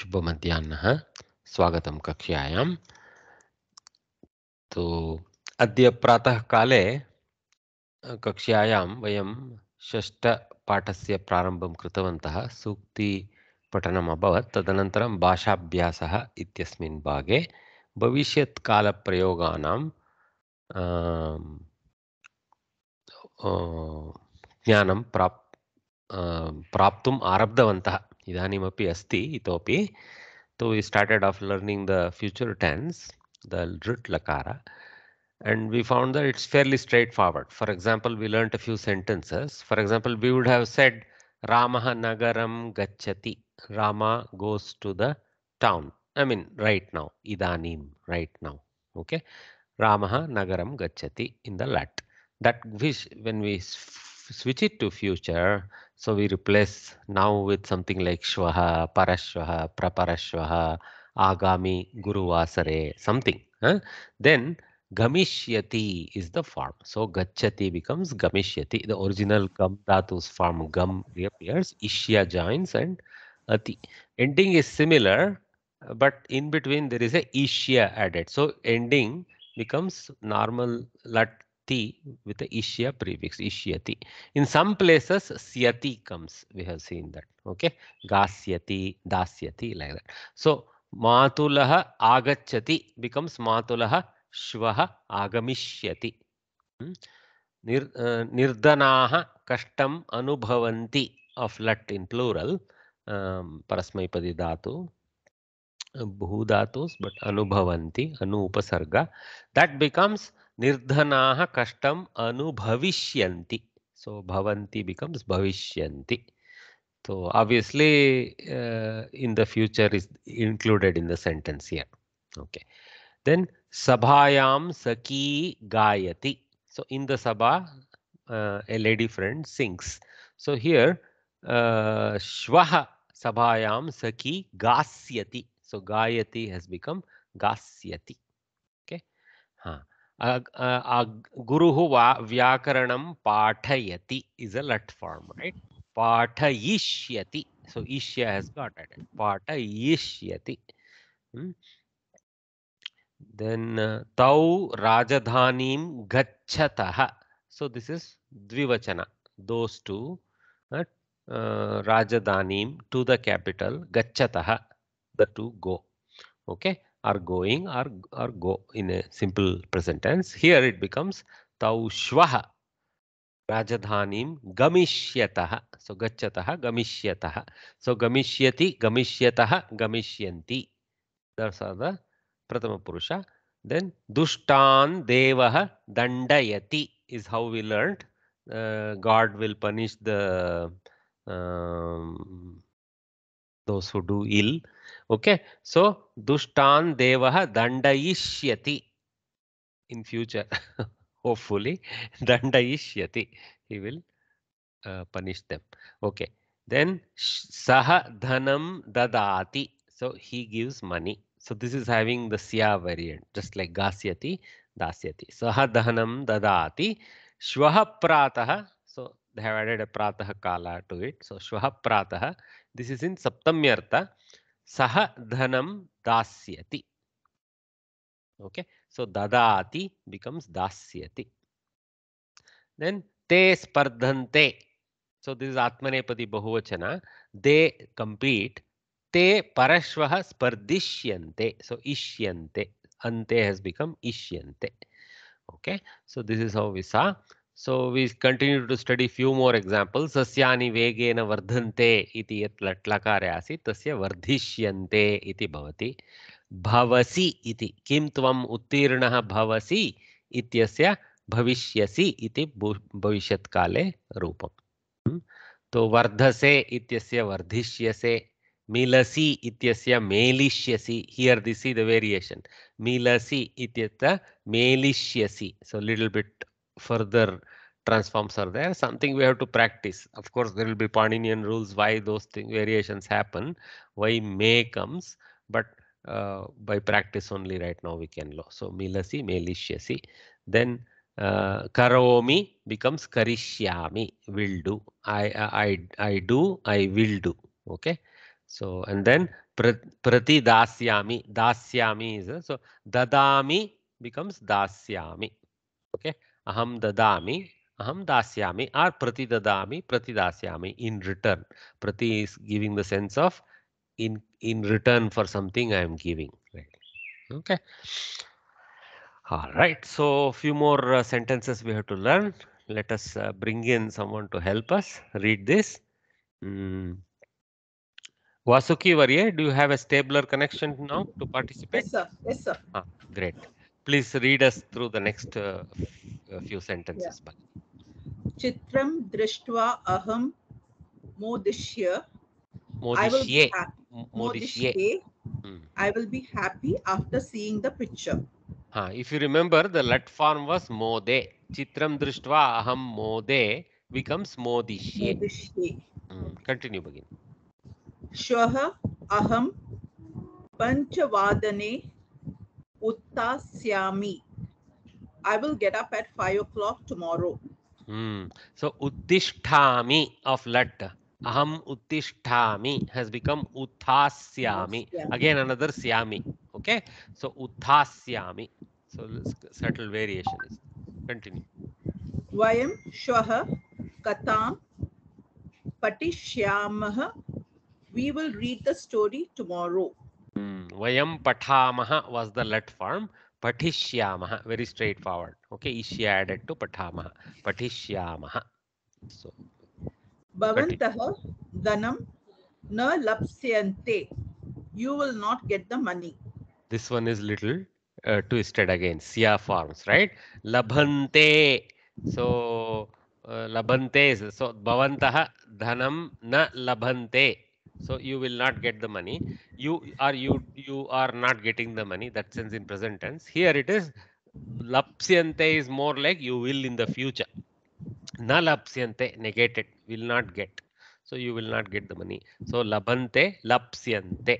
शुभमध्याह्नः स्वागतं कक्ष्यायाम् तो अद्य प्रातःकाले कक्ष्यायां वयं षष्ठपाठस्य प्रारम्भं कृतवन्तः। सूक्तिपठनम् अभवत्। तदनन्तरं भाषाभ्यासः इत्यस्मिन् भागे। अ, ज्ञानं प्राप् प्राप्तुम् आरब्धवन्तः। इदानीमपि अस्ति इतोपि So we started off learning the future tense, the Drit Lakara, and we found that it's fairly straightforward. For example, we learned a few sentences. For example, we would have said, Ramaha Nagaram Gachati. Rama goes to the town. I mean, right now, Idanim, right now. Okay. Ramaha Nagaram Gachati in the lat. That which, when we s- switch it to future, so we replace now with something like Shvaha, Parashvaha, Praparashvaha, Agami, Guru Guruvasare, something. huh? Then Gamishyati is the form. So Gachati becomes Gamishyati. The original Gam Dhatu's form Gam reappears. Ishya joins and Ati. Ending is similar, but in between there is a Ishya added. So ending becomes normal With the Ishya prefix, Ishyati. In some places, Syati comes. We have seen that. Okay. Gasyati, Dasyati, like that. So Matulaha Agachati becomes Matulaha Shvaha Agamishyati. Hmm? Nir, uh, Nirdanaha Kashtam Anubhavanti of Lat in plural. Um, Parasmaipadi Dhatu. Dhatus, but Anubhavanti, Anu Upasarga. That becomes निर्धना कष्ट अभविष्य सो भवंती becomes भविष्य तो obviously in the future is included in the sentence here okay then सभायां सखी गायति so in the सभा a lady friend sings so here श्व सभायां सखी गास्यति सो गायति हैज़ बिकम गास्यति ओके हाँ गुरुः व्याकरण व्याकरणं पाठयति इस् अ लट् फार्म् रैट् पाठयिष्यति. सो ईश्य हेस् गाट् अटेड् पाठयिष्यति. Hmm? देन् uh, तौ राजधानीं गच्छतः. सो दिस् इस् द्विवचन. दोस् टु uh, uh, राजधानीं to the capital गच्छतः. The two go okay are going or or go in a simple present tense. Here it becomes tau shvaha rajadhanim gamishyatah so gachatah gamishyatah so gamishyati gamishyatah gamishyanti. Those are the prathama purusha. Then dushtan devah dandayati is how we learned uh, god will punish the um, those who do ill. Okay? So dushtan devah dandayishyati. In future hopefully dandayishyati. He will uh, punish them. Okay. Then saha dhanam dadati so he gives money. So this is having the sya variant just like gasyati dasyati. Saha dhanam dadati shvaha pratah. So they have added a pratah kala to it. So shvaha pratah this is in saptamyartha saha dhanam dasyati okay so dadati becomes dasyati then te spardhante so this is atmanepadi bahuvachana they compete te parashvah spardishyante so ishyante ante has become ishyante okay so this is how we saw so we continue to study few more examples sasyani vegena vardhante iti yat lat lakare asit tasya vardhishyante iti bhavati इति किं त्वम् उत्तीर्णः भवसि इत्यस्य भविष्यसि इति भु- भविष्यत्काले रूपम् हम्म? तो वर्धसे इत्यस्य वर्धिष्यसे मिलसि इत्यस्य मेलिष्यसि हियर् दिस् इ द वेरियेशन् मिलसि इत्यत्र मेलिष्यसि so little bit further transforms are there something we have to practice of course there will be Paninian rules why those thing, variations happen why may comes but uh, by practice only right now we can know. So milasi, melishyasi. Then uh, karomi becomes karishyami, will do. I, I, I do, I will do. Okay. So, and then prati dasyami. Dasyami is uh, so dadami becomes dasyami. Okay, aham dadami, aham dasyami, or prati dadami, prati dasyami in return. Prati is giving the sense of in in return for something I am giving. Right. Okay. All right. So a few more uh, sentences we have to learn. Let us uh, bring in someone to help us read this. Mm. Vasuki Varye, do you have a stabler connection now to participate? Yes, sir. Yes, sir. Ah, great. Please read us through the next uh, few sentences. Chitram drishtva aham modishya. I will be happy. Modishye. Hmm. I will be happy after seeing the picture. If you remember, the lat form was mode. Chitram drishtva aham mode becomes modishye. modishye. Mm. Continue, begin. Shwaha aham panchavadane Uttasyami. I will get up at 5 o'clock tomorrow. Hmm. So Uttishtami of Lat. Aham Uttishtami has become Uttasyami. Again, another Syami. Okay. So Uttasyami. So subtle variation. Continue. Vayam Shwaha Katam Patishyamaha. We will read the story tomorrow. Mm, Vayam Pathamaha was the lat form. Patishyamaha, very straightforward. Okay, Ishya added to Pathamaha. Patishyamaha. So, Bhavantaha Dhanam Na Lapsyante. You will not get the money. This one is little uh, twisted again. Siya forms, right? Labhante. So, uh, Labhante is. So, Bhavantaha Dhanam Na Labhante so you will not get the money you are you you are not getting the money that sense in present tense here it is lapsyante is more like you will in the future na lapsyante negated will not get so you will not get the money so labhante lapsyante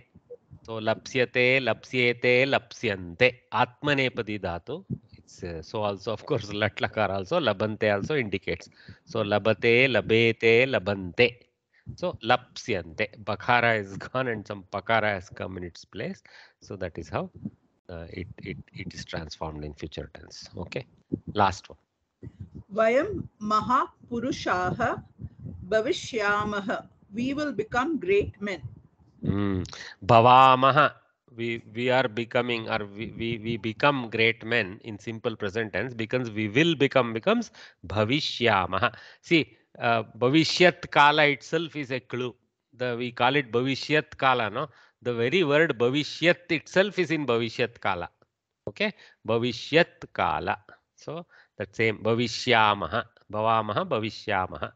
so lapsyate, lapsyete, lapsyante. Atmanepadi dhatu. Uh, so also of course lat lakar also labante also indicates. So labate, labete, labante. So lapsyante. Bakara is gone and some pakara has come in its place. So that is how uh, it, it, it is transformed in future tense. Okay. Last one. Vayam maha purushaha bhavishyamaha. We will become great men. Mm. Bhavamaha. We, we are becoming or we, we, we become great men in simple present tense because we will become becomes bhavishyamaha. See, uh, bhavishyat kala itself is a clue. The we call it bhavishyat kala, no? The very word bhavishyat itself is in bhavishyat kala. Okay, bhavishyat kala. So that same bhavishyamaha, bhavamaha, bhavishyamaha.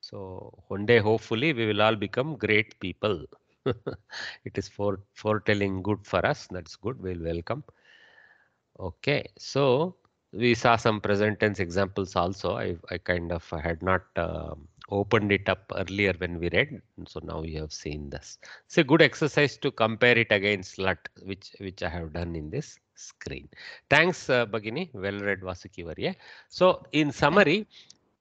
So one day, hopefully, we will all become great people. it is for foretelling good for us. That's good. We'll welcome. Okay, so we saw some present tense examples also. I, I kind of had not uh, opened it up earlier when we read. So now you have seen this. It's a good exercise to compare it against slut, which which I have done in this screen. Thanks, uh, Bagini. Well read, Vasuki Varye. So in summary,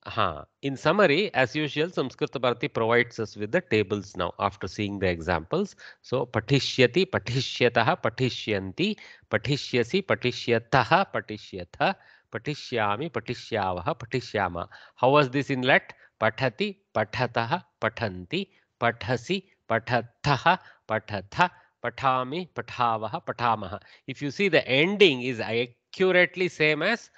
Huh. In summary, as usual, Samskrita Bharati provides us with the tables now after seeing the examples. So, patishyati, patishyataha, patishyanti, patishyasi, patishyataha, patishyatha, patishyami, patishyavaha, patishyama. How was this in Lat? Pathati, pathataha, pathanti, pathasi, pathathaha, patatha, pathami, pathavaha, pathamaha. If you see the ending is accurately same as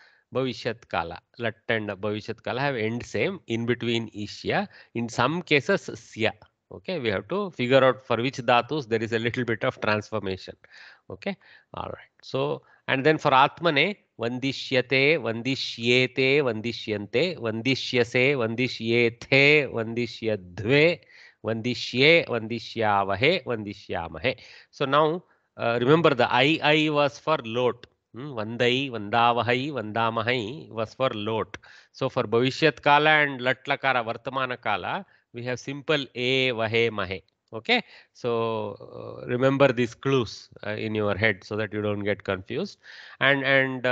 Sya. Okay, we have to figure out for which dhatus there is a little bit of transformation. Okay, all right. So, and then for Atmane, Vandishyate, Vandishyete, Vandishyante, Vandishyase, Vandishyethe, Vandishyadve, Vandishye, Vandishyavahe, Vandishyamahe. So now, uh, remember the I, I was for lot. वंदई वंदावह वंदामह was for lot so for भविष्य काल and लट्लकार वर्तमान काल we have simple ए वहे महे okay so remember this clues in your head so that you don't get confuse and and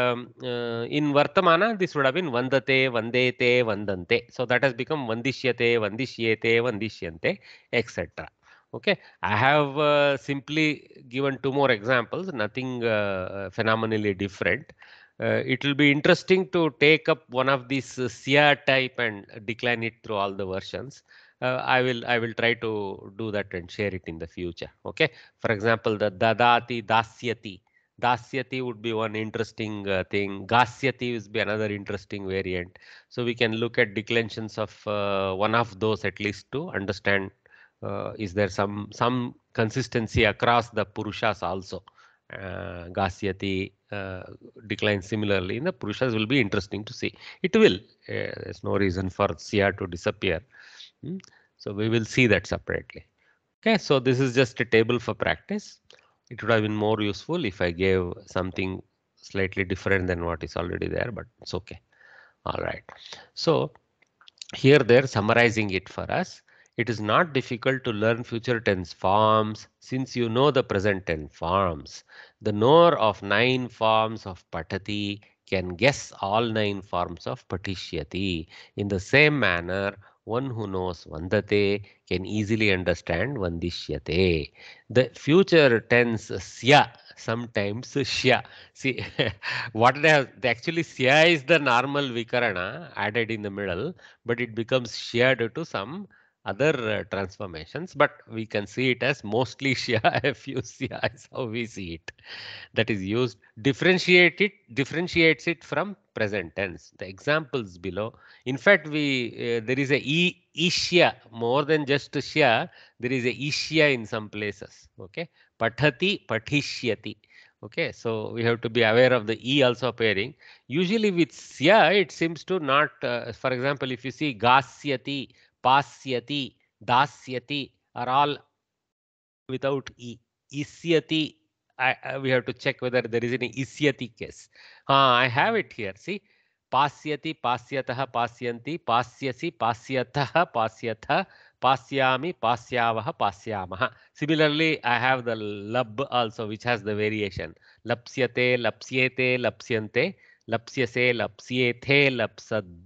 in वर्तमान दिस वुड बीन वंदते वंदे ते वंदंते सो दैट हैज़ बिकम वंदिष्यते वंदिष्येते वंदिष्यंते etcetera Okay, I have uh, simply given two more examples, nothing uh, phenomenally different. Uh, it will be interesting to take up one of these uh, SIA type and decline it through all the versions. Uh, I will I will try to do that and share it in the future. Okay, for example, the dadati dasyati Dasyati would be one interesting uh, thing. Gasyati is be another interesting variant. So we can look at declensions of uh, one of those at least to understand uh, is there some some consistency across the Purushas also. Uh, Gasyati uh, declines similarly in the Purushas will be interesting to see. It will. Uh, there's no reason for Siya to disappear. Hmm? So we will see that separately. Okay, so this is just a table for practice it would have been more useful if I gave something slightly different than what is already there, but it's okay. All right. So here they're summarizing it for us. It is not difficult to learn future tense forms since you know the present tense forms. The knower of nine forms of patati can guess all nine forms of patishyati. In the same manner, one who knows Vandate can easily understand Vandishyate. The future tense Sya, sometimes Shya. See, what they have, actually Sya is the normal Vikarana added in the middle, but it becomes Shya due to some other uh, transformations, but we can see it as mostly Shia, Fusia is how we see it. That is used, differentiate it, differentiates it from present tense. The examples below. In fact, we uh, there is a e, Ishya, more than just Shia, there is a Ishya in some places. Okay, Pathati, Patishyati. Okay, so we have to be aware of the E also appearing. Usually with Sya, it seems to not, uh, for example, if you see Gasyati, pasyati, dasyati are all without e. Isyati, I, we have to check whether there is any isyati case. Uh, I have it here. See, pasyati, pasyatah, pasyanti, pasyasi, pasyatah, pasyatha, pasyami, pasyavaha, pasyamaha. Similarly, I have the lab also, which has the variation. Lapsyate, lapsyete, lapsyante, lapsyase, lapsyethe,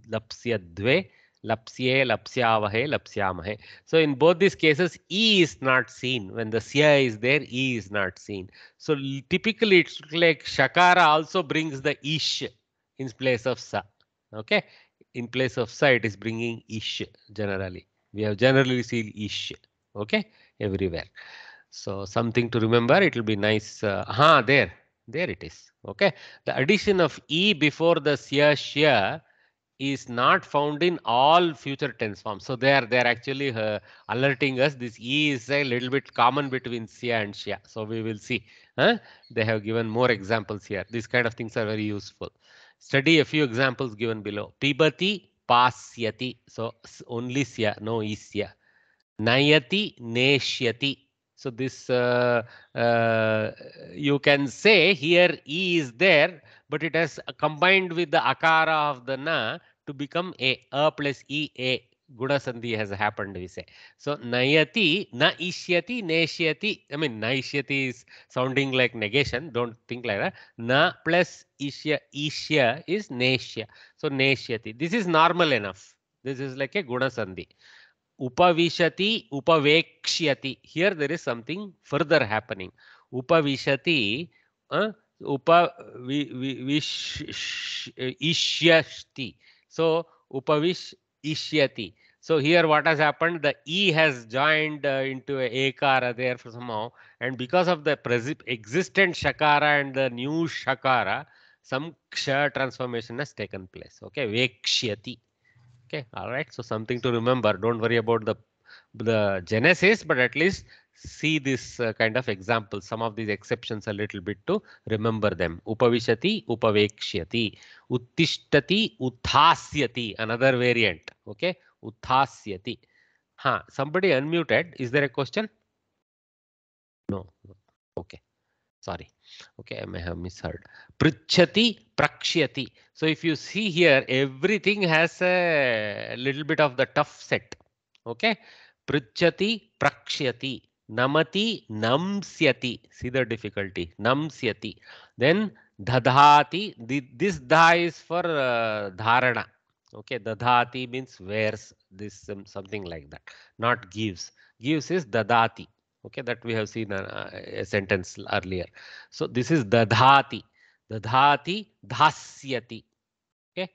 lapsyadve, lapsye, lapsyavahe, lapsyamahe. So in both these cases, E is not seen. When the Sya is there, E is not seen. So typically it's like Shakara also brings the Ish in place of Sa. Okay. In place of Sa, it is bringing Ish generally. We have generally seen Ish. Okay. Everywhere. So something to remember. It will be nice. Uh, there. There it is. Okay. The addition of E before the Sya Shya is not found in all future tense forms. So they are they are actually uh, alerting us this E is a little bit common between Sia and Shia. So we will see. Huh? They have given more examples here. These kind of things are very useful. Study a few examples given below. Pibati pasyati. So only Sia, no Isya. Nayati neshyati. So this uh, uh, you can say here E is there, but it has combined with the akara of the na to become a a plus e a guna sandhi has happened we say. So nayati na ishyati neshyati i mean naishyati is sounding like negation don't think like that. Na plus ishya ishya is neshya. So neshyati this is normal enough. This is like a guna sandhi upavishati upavekshyati here there is something further happening. Upavishati uh, upa vi, vi, vish, ishyasti so upavish ishyati. So here what has happened, the E has joined uh, into a akara there for somehow. And because of the existent shakara and the new shakara, some ksha transformation has taken place. Okay, vekshyati. Okay, all right. So something to remember. Don't worry about the the genesis, but at least see this uh, kind of example, some of these exceptions a little bit to remember them. Upavishati, upavekshyati, uttishtati, uthasyati, another variant. Okay, uthasyati. Huh, somebody unmuted. Is there a question? No. Okay. Sorry. Okay, I may have misheard. Prichati, prakshyati. So if you see here, everything has a little bit of the tough set. Okay. Prichati, prakshyati. Namati namsyati. See the difficulty. Namsyati. Then dadhati. This dha is for uh, dharana. Okay, dadhati means wears this um, something like that. Not gives. gives is dadati. Okay, that we have seen a, a sentence earlier. So this is dadhati. Dadhati dhasyati. Okay,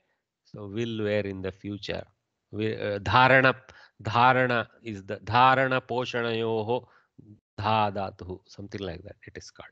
so will wear in the future. We, uh, dharana dharana is the dharana poshanayoho dhadatu something like that it is called.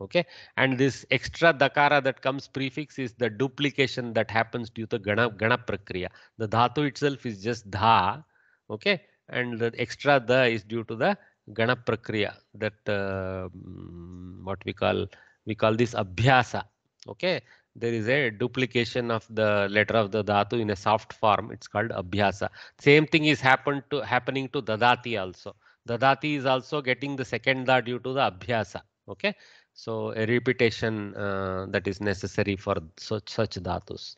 Okay? And this extra dakara that comes prefix is the duplication that happens due to gana gana prakriya the dhatu itself is just dha okay? And the extra the is due to the gana prakriya that uh, mm, what we call we call this abhyasa okay? There is a duplication of the letter of the dhatu in a soft form. It's called abhyasa same thing is happened to happening to dadati also dadati is also getting the second da due to the abhyasa okay? So a repetition uh, that is necessary for such such dhatus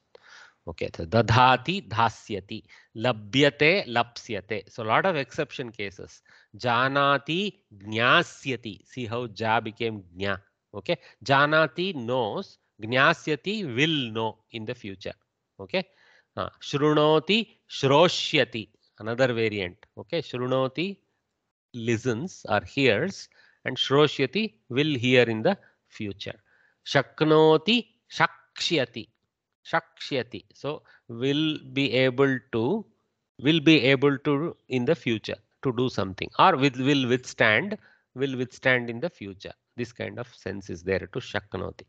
okay? So dadhati dhasyati labhyate lapsyate. So a lot of exception cases. Janati gnasyati. See how ja became gnya okay? Janati knows gnasyati will know in the future okay? Uh, shrunoti shroshyati another variant okay? Shrunoti listens or hears and shroshyati will hear in the future. Shaknoti shakshyati shakshyati so will be able to will be able to in the future to do something or will, will withstand will withstand in the future. This kind of sense is there to shaknoti.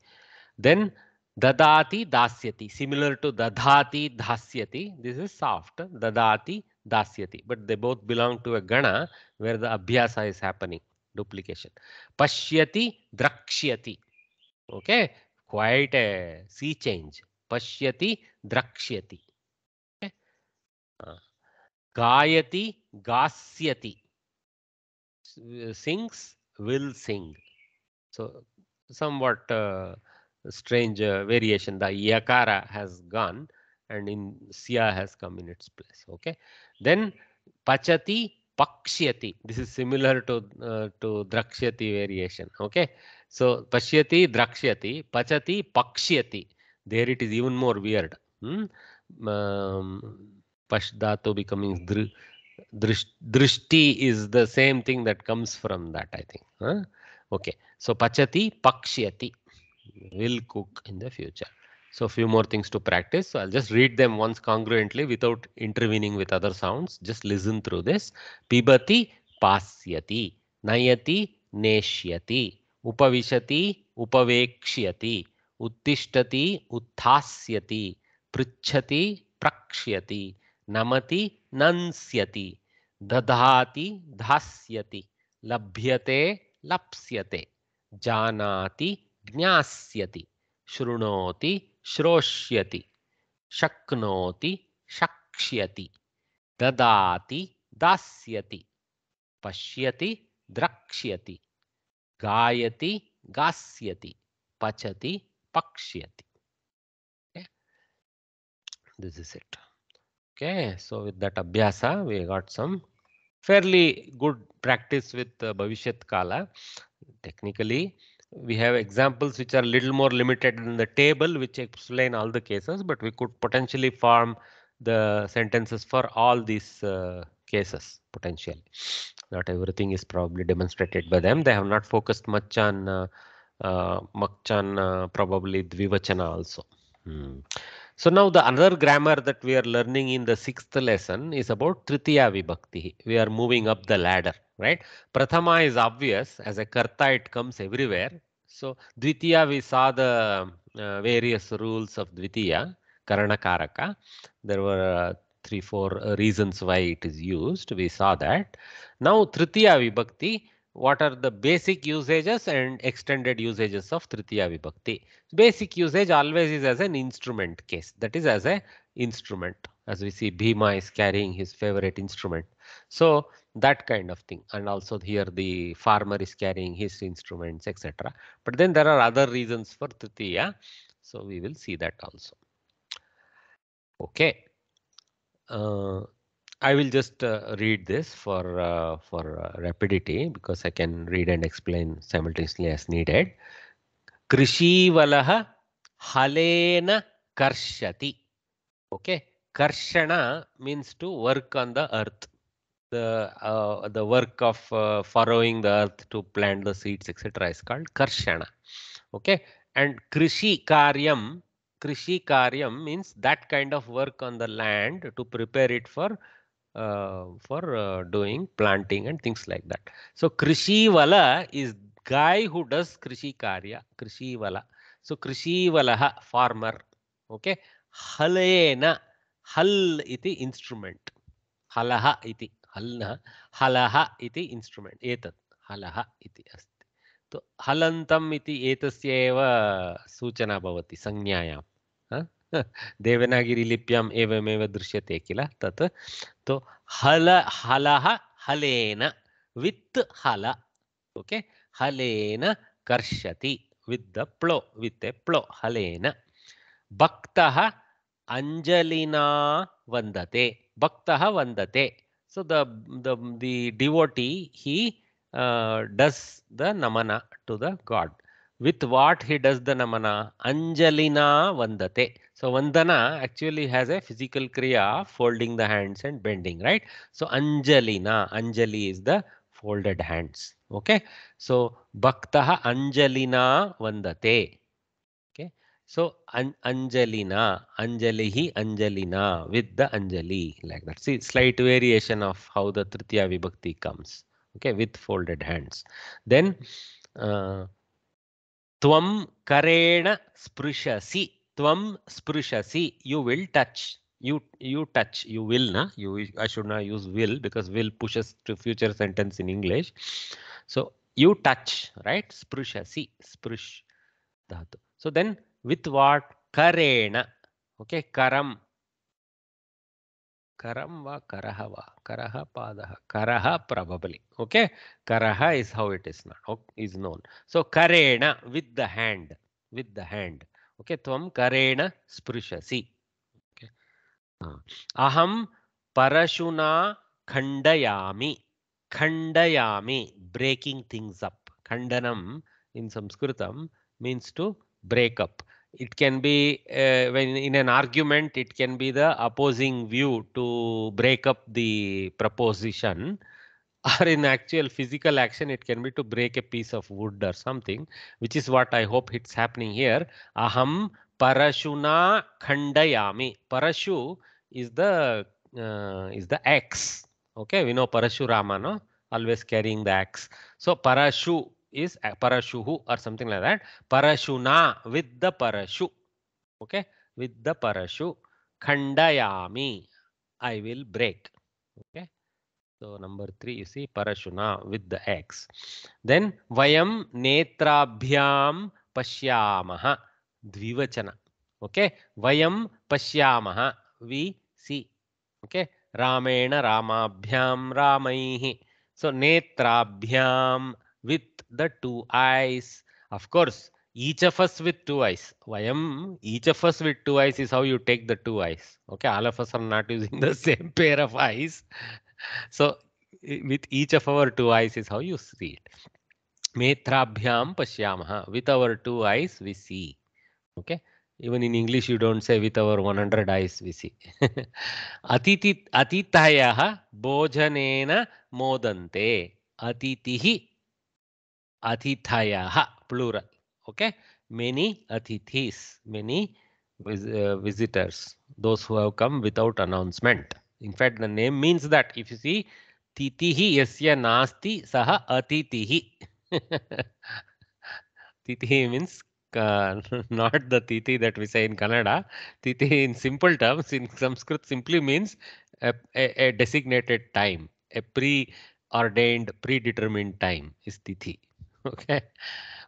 Then dadati dasyati similar to dadhati Dasyati. this is soft dadati dasyati but they both belong to a gana where the abhyasa is happening duplication. pashyati drakshyati okay? Quite a sea change. pashyati drakshyati okay. gayati gasyati sings will sing. So somewhat uh, strange uh, variation. The yakara has gone and in siya has come in its place okay? Then pachati pakshyati this is similar to uh, to drakshyati variation okay? So pashyati drakshyati pachati pakshyati there it is even more weird. Hmm? um, pash dhatu becoming dr, drishti is the same thing that comes from that i think huh? okay. So pachati pakshyati will cook in the future so few more things to practice. So I'll just read them once congruently without intervening with other sounds. Just listen through this. Pibati pasyati. Nayati neshyati. Upavishati upavekshyati. Uttishtati uthasyati. Pritchati prakshyati. Namati nansyati. Dadhati dhasyati. Labhyate lapsyate. Janati ज्ञास्यति शृणोति श्रोष्यति, शक्नोति, शक्ष्यति, ददाति, दास्यति, पश्यति, द्रक्ष्यति, गायति, गास्यति, पचति, पक्ष्यति। This is it okay so with that अभ्यास we got some fairly good practice with भविष्य काल technically we have examples which are a little more limited in the table which explain all the cases but we could potentially form the sentences for all these uh, cases potentially. Not everything is probably demonstrated by them. They have not focused much on uh, uh, much on uh, probably dvivachana also. Hmm. So now the other grammar that we are learning in the sixth lesson is about tritiya vibhakti we are moving up the ladder right? Prathama is obvious as a karta, it comes everywhere. So Dvitiya, we saw the uh, various rules of Dvitiya, Karana Karaka. There were uh, three, four reasons why it is used. We saw that. Now Tritiya Vibhakti, what are the basic usages and extended usages of Tritiya Vibhakti? Basic usage always is as an instrument case. That is as a instrument. As we see, Bhima is carrying his favorite instrument. So that kind of thing and also here the farmer is carrying his instruments etc but then there are other reasons for tritiya so we will see that also okay uh, i will just uh, read this for uh, for uh, rapidity because i can read and explain simultaneously as needed. Krishivalah halena karshati. Okay? Karshana means to work on the earth. The uh, the work of uh, furrowing the earth to plant the seeds etc is called karshana. Okay? And krishi karyam krishi karyam means that kind of work on the land to prepare it for uh, for uh, doing planting and things like that so krishi vala is guy who does krishi karya krishi vala so krishi valaha farmer okay halena hal iti instrument halaha iti हल् हलः इति instrument एतत् हलः इति अस्ति तो हलन्तम् इति एतस्य एव सूचना भवति संज्ञायां देवनागिरिलिप्याम् एवमेव दृश्यते किल तत् ಮತ್ತು ಹಲ, ಹಲಹ, ಹಲೇನ, ವಿತ್, ಹಲ. ಓಕೆ? ಹಲೇನ ಕರ್ಷತಿ with the plough, with a plough, ಹಲೇನ. ಭಕ್ತ ಅಂಜಲಿನಾ ವಂದತೆ, ಭಕ್ತ ವಂದತೆ. So the the devotee he does the ನಮನ to the god with what he does the ನಮನ? ಅಂಜಲಿನಾ ವಂದತೆ. So vandana actually has a physical kriya, folding the hands and bending, right? So anjalina, anjali is the folded hands. Okay. So bhaktaha anjalina vandate. Okay. So an Anjalina, Anjalihi, Anjalina with the Anjali like that. See slight variation of how the Tritiya Vibhakti comes. Okay, with folded hands. Then uh, Tvam Karena Sprushasi. Tvam Sprushasi. You will touch. You you touch. You will na. You I should not use will because will pushes to future sentence in English. So you touch, right? Sprushasi. Sprush. Dhatu. So then with what karena okay karam karam va karaha va karaha padaha karaha probably okay karaha is how it is not is known so karena with the hand with the hand tvam karena sprushasi okay aham parashuna khandayami khandayami breaking things up khandanam in sanskritam means to break up it can be when in an argument it can be the opposing view to break up the proposition or in actual physical action it can be to break a piece of wood or something which is what i hope it's happening here aham parashuna khandayami parashu is the uh, is the axe okay we know parashurama no always carrying the axe so parashu is parashuhu or something like that. Parashuna with the parashu. Okay, with the parashu. Khandayami. I will break. Okay. So number three, you see parashuna with the axe. Then vayam netrabhyam pashyamaha. Dvivachana. Okay. Vayam pashyamaha. We see. Okay. Ramena ramabhyam ramaihi. So netrabhyam with the two eyes. Of course, each of us with two eyes. Vayam, each of us with two eyes is how you take the two eyes. Okay, all of us are not using the same pair of eyes. So with each of our two eyes is how you see it. Netrabhyam pashyamaha. With our two eyes we see. Okay. Even in English, you don't say with our 100 eyes we see. Atiti, atitayaha bhojanena modante. Atitihi atithaya plural okay many atithis many uh, visitors those who have come without announcement in fact the name means that. If you see titihi yasya nasti saha atitihi. Titihi means uh, not the titi that we say in Kannada. Titi in simple terms in Sanskrit simply means a, a, a designated time, a preordained, predetermined time is titi. okay?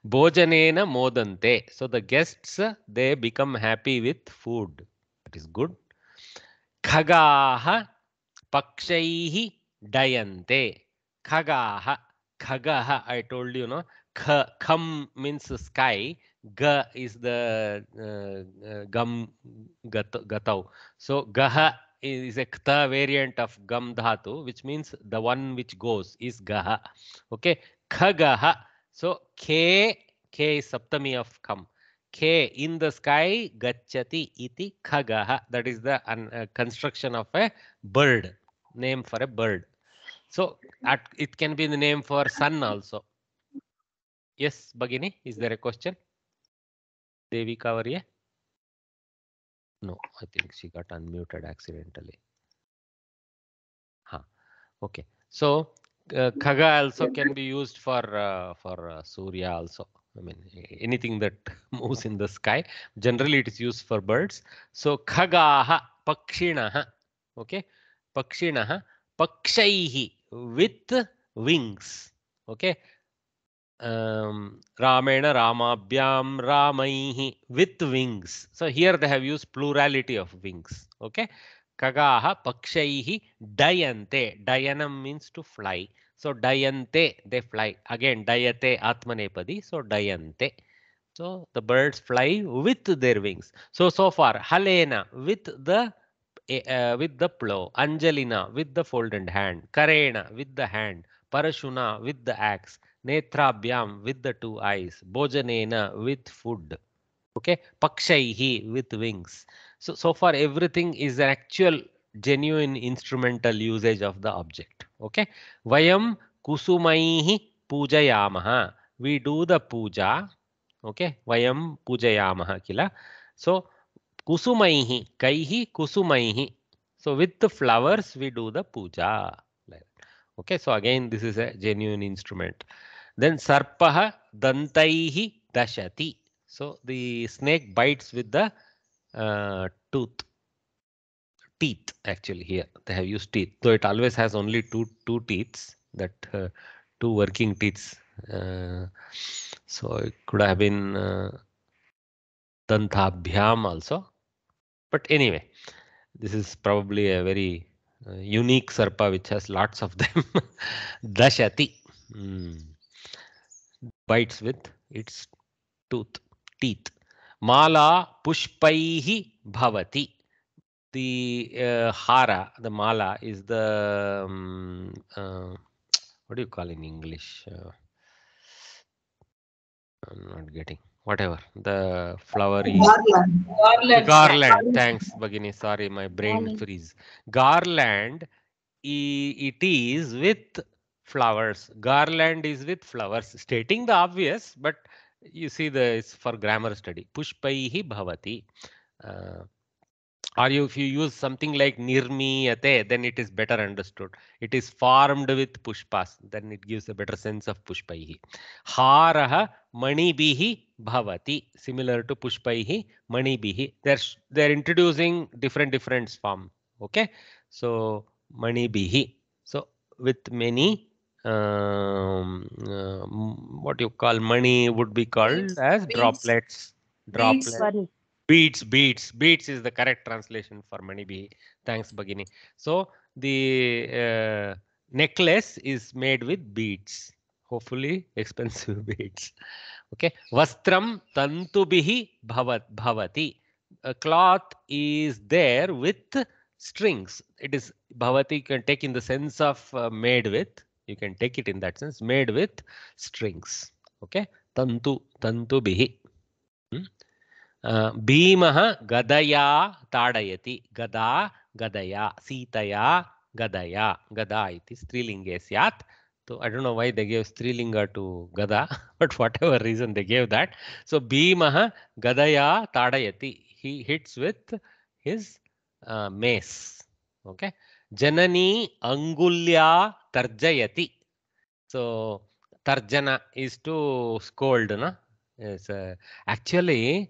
Bhojanena modante. So the guests they become happy with food. That is good खगाह पक्ष डयते खगाह खगह I told you no ख, खम means sky ग is the गम, गत गौ सो गह इज़ ए ख वेरियंट ऑफ़ गम धातु which means the one which goes is गह ओके खगह सो खे खे इज़ सप्तमी ऑफ़ खम। K in the sky, Gachati iti Khagaha. That is the uh, construction of a bird, name for a bird. So at, it can be the name for sun also. Yes, Bagini, is there a question? Devi Kavarye? No, I think she got unmuted accidentally. Huh. Okay. So uh, Khaga also can be used for uh, for uh, Surya also. I mean anything that moves in the sky. Generally, it is used for birds. So Khagaha, Pakshinaha. Okay, Pakshinaha, Pakshaihi with wings. Okay. Um, Ramena, Ramabhyam, Ramaihi with wings. So here they have used plurality of wings. Okay. Khagaha, Pakshaihi, Dayante. Dayanam means to fly. So Dayante, they fly. Again, Dayate Atmanepadi. So Dayante. So the birds fly with their wings. So so far, Halena with the eh, uh, with the plow, Anjalina with the folded hand, Karena with the hand, Parashuna with the axe, Netrabhyam with the two eyes, Bojanena with food. Okay, Pakshaihi with wings. So so far everything is an actual genuine instrumental usage of the object. Okay, Vayam kusumaihi pujayamaha. We do the puja. Okay, Vayam pujayamaha kila. So kusumaihi, kaihi kusumaihi. So with the flowers we do the puja. Okay, so again this is a genuine instrument. Then sarpaha dantaihi dashati. So the snake bites with the uh, tooth teeth actually here. They have used teeth. Though it always has only two two teeth that uh, two working teeth uh, so it could have been uh, dantabhyam also. But anyway this is probably a very uh, unique sarpa which has lots of them. Dashati. Hmm. bites with its tooth teeth. Mala pushpaihi bhavati the uh, hara the mala is the um, uh, what do you call in english? Uh, i'm not getting whatever the flowery Garland. the garland thanks bagini sorry my brain Garland. freeze. Garland i- it is with flowers. Garland is with flowers. Stating the obvious but you see the it's for grammar study. Pushpaihi bhavati. Uh, or you, if you use something like nirmiyate then it is better understood. It is formed with pushpas then it gives a better sense of pushpaihi. Haraha manibihi bhavati similar to pushpaihi manibihi. They're they're introducing different different form okay? So manibihi. So with many um, uh, what you call money would be called as droplets droplets. Beats beats beats is the correct translation for manibi. Thanks bagini. So the uh, necklace is made with beads. Hopefully expensive beads. Okay. Vastram tantubihi bhavat bhavati. A cloth is there with strings. It is bhavati you can take in the sense of uh, made with. You can take it in that sense made with strings. Okay. Tantu tantubihi. hmm? भीम गदया ताड़यति, गदा गदया, सीतया गदया, गदा इति स्त्रीलिंगे स्यात्। तो I don't know why they gave स्त्रीलिंग टू गदा but whatever reason they gave that so Bhima गदया ताड़यति he hits with his mace okay जननी अंगुल्या तर्जयति। सो तर्जन इज़ टू स्कोल्ड ना actually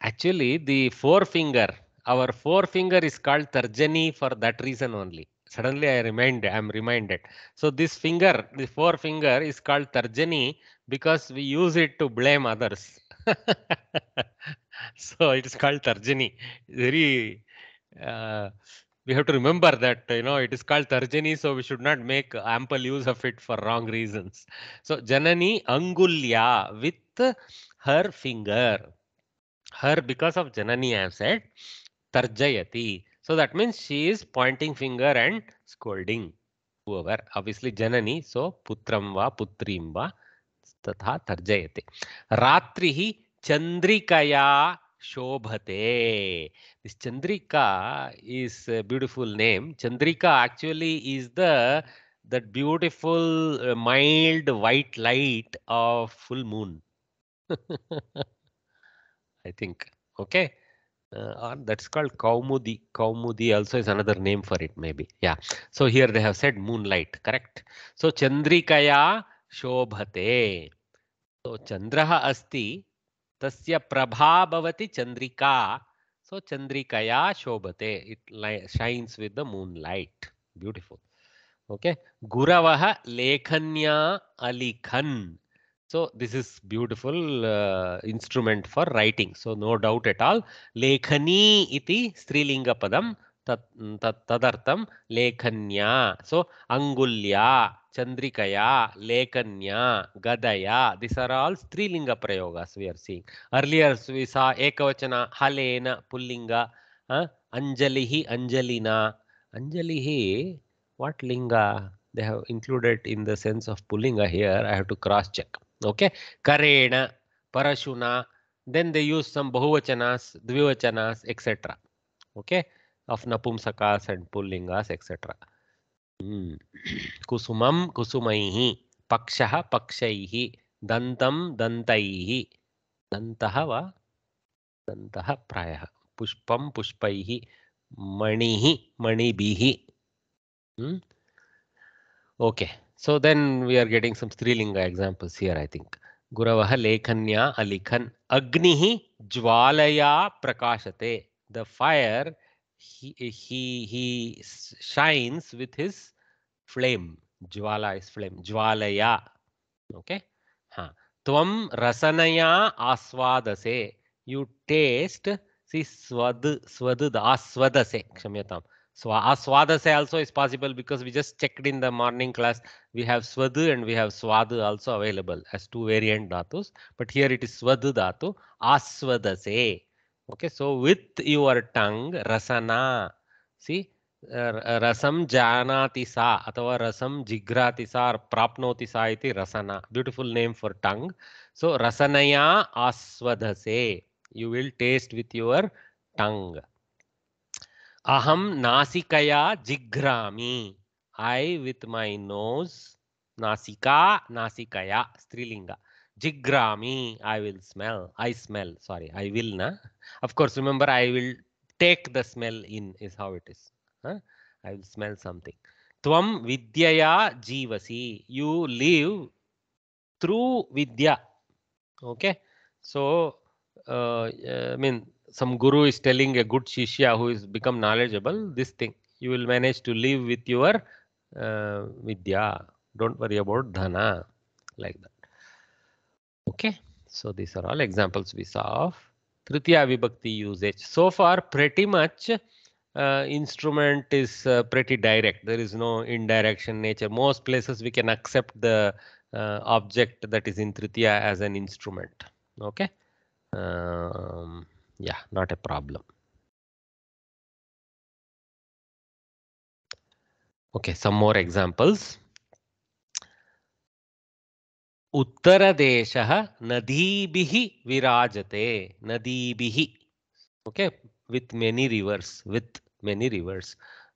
Actually, the forefinger, our forefinger is called Tarjani for that reason only. Suddenly I remind, I'm reminded. So this finger, the forefinger is called Tarjani because we use it to blame others. so it is called Tarjani. Very, uh, we have to remember that, you know, it is called Tarjani, so we should not make ample use of it for wrong reasons. So Janani Angulya with her finger her because of janani i have said tarjayati so that means she is pointing finger and scolding whoever obviously janani so putram va putrim va tatha tarjayati ratrihi chandrikaya shobhate this chandrika is a beautiful name chandrika actually is the that beautiful uh, mild white light of full moon. I think. Okay. Uh, that's called Kaumudi. Kaumudi also is another name for it, maybe. Yeah. So here they have said moonlight, correct? So Chandrikaya Shobhate. So Chandraha Asti Tasya Prabha Bhavati Chandrika. So Chandrikaya Shobhate. It shines with the moonlight. Beautiful. Okay. Guravaha Lekhanya Alikhan. So this is beautiful uh, instrument for writing. So no doubt at all. Lekhani iti strilinga padam tat, tat, lekhanya. So angulya, chandrikaya, lekhanya, gadaya. These are all strilinga prayogas we are seeing. Earlier we saw ekavachana, halena, pullinga, uh, anjalihi, anjalina. Anjalihi, what linga? They have included in the sense of pullinga here. I have to cross check. Okay. Karena, Parashuna. Then they use some Bahuvachanas, Dvivachanas, etc. Okay. Of Napumsakas and Pullingas, etc. Hmm. Kusumam, Kusumaihi. Pakshaha, Pakshaihi. Dantam, Dantaihi. Dantaha va? Dantaha prayaha. Pushpam, Pushpaihi. Manihi, Manibihi. Hmm? So then we are getting some Strilinga examples here, I think. Guravaha Lekhanya Alikhan Agnihi Jwalaya Prakashate. The fire, he, he, he shines with his flame. Jwala is flame. Jwalaya. Okay. Huh. Tvam Rasanaya Aswadase. You taste. See, Swad, Swad, Aswadase. Kshamyatam. Swa, Aswadase also is possible because we just checked in the morning class. We have Swadu and we have Swadu also available as two variant dhatus. But here it is Swadu dhatu. Aswadase. Okay, so with your tongue, rasana. See, uh, rasam janati sa atava rasam jigrati sa or prapnoti sa iti rasana. Beautiful name for tongue. So rasanaya aswadase. You will taste with your tongue. अहम नासिकया जिघ्रामी। I with my nose नासिका, नासिकया स्त्रीलिंग जिघ्रामी I will smell I smell sorry I will ना। Of course remember I will take the smell in is how it is I will smell something त्वम विद्यया जीवसी you live through Vidya. Okay so mean some guru is telling a good shishya who is become knowledgeable this thing. You will manage to live with your uh, vidya. Don't worry about dhana like that. Okay. So these are all examples we saw of Tritiya Vibhakti usage. So far, pretty much uh, instrument is uh, pretty direct. There is no indirection nature. Most places we can accept the uh, object that is in Tritiya as an instrument. Okay. Um, yeah, not a problem. Okay, some more examples. उत्तरदेशः नदीभिः विराजते नदीभिः okay with many rivers with many rivers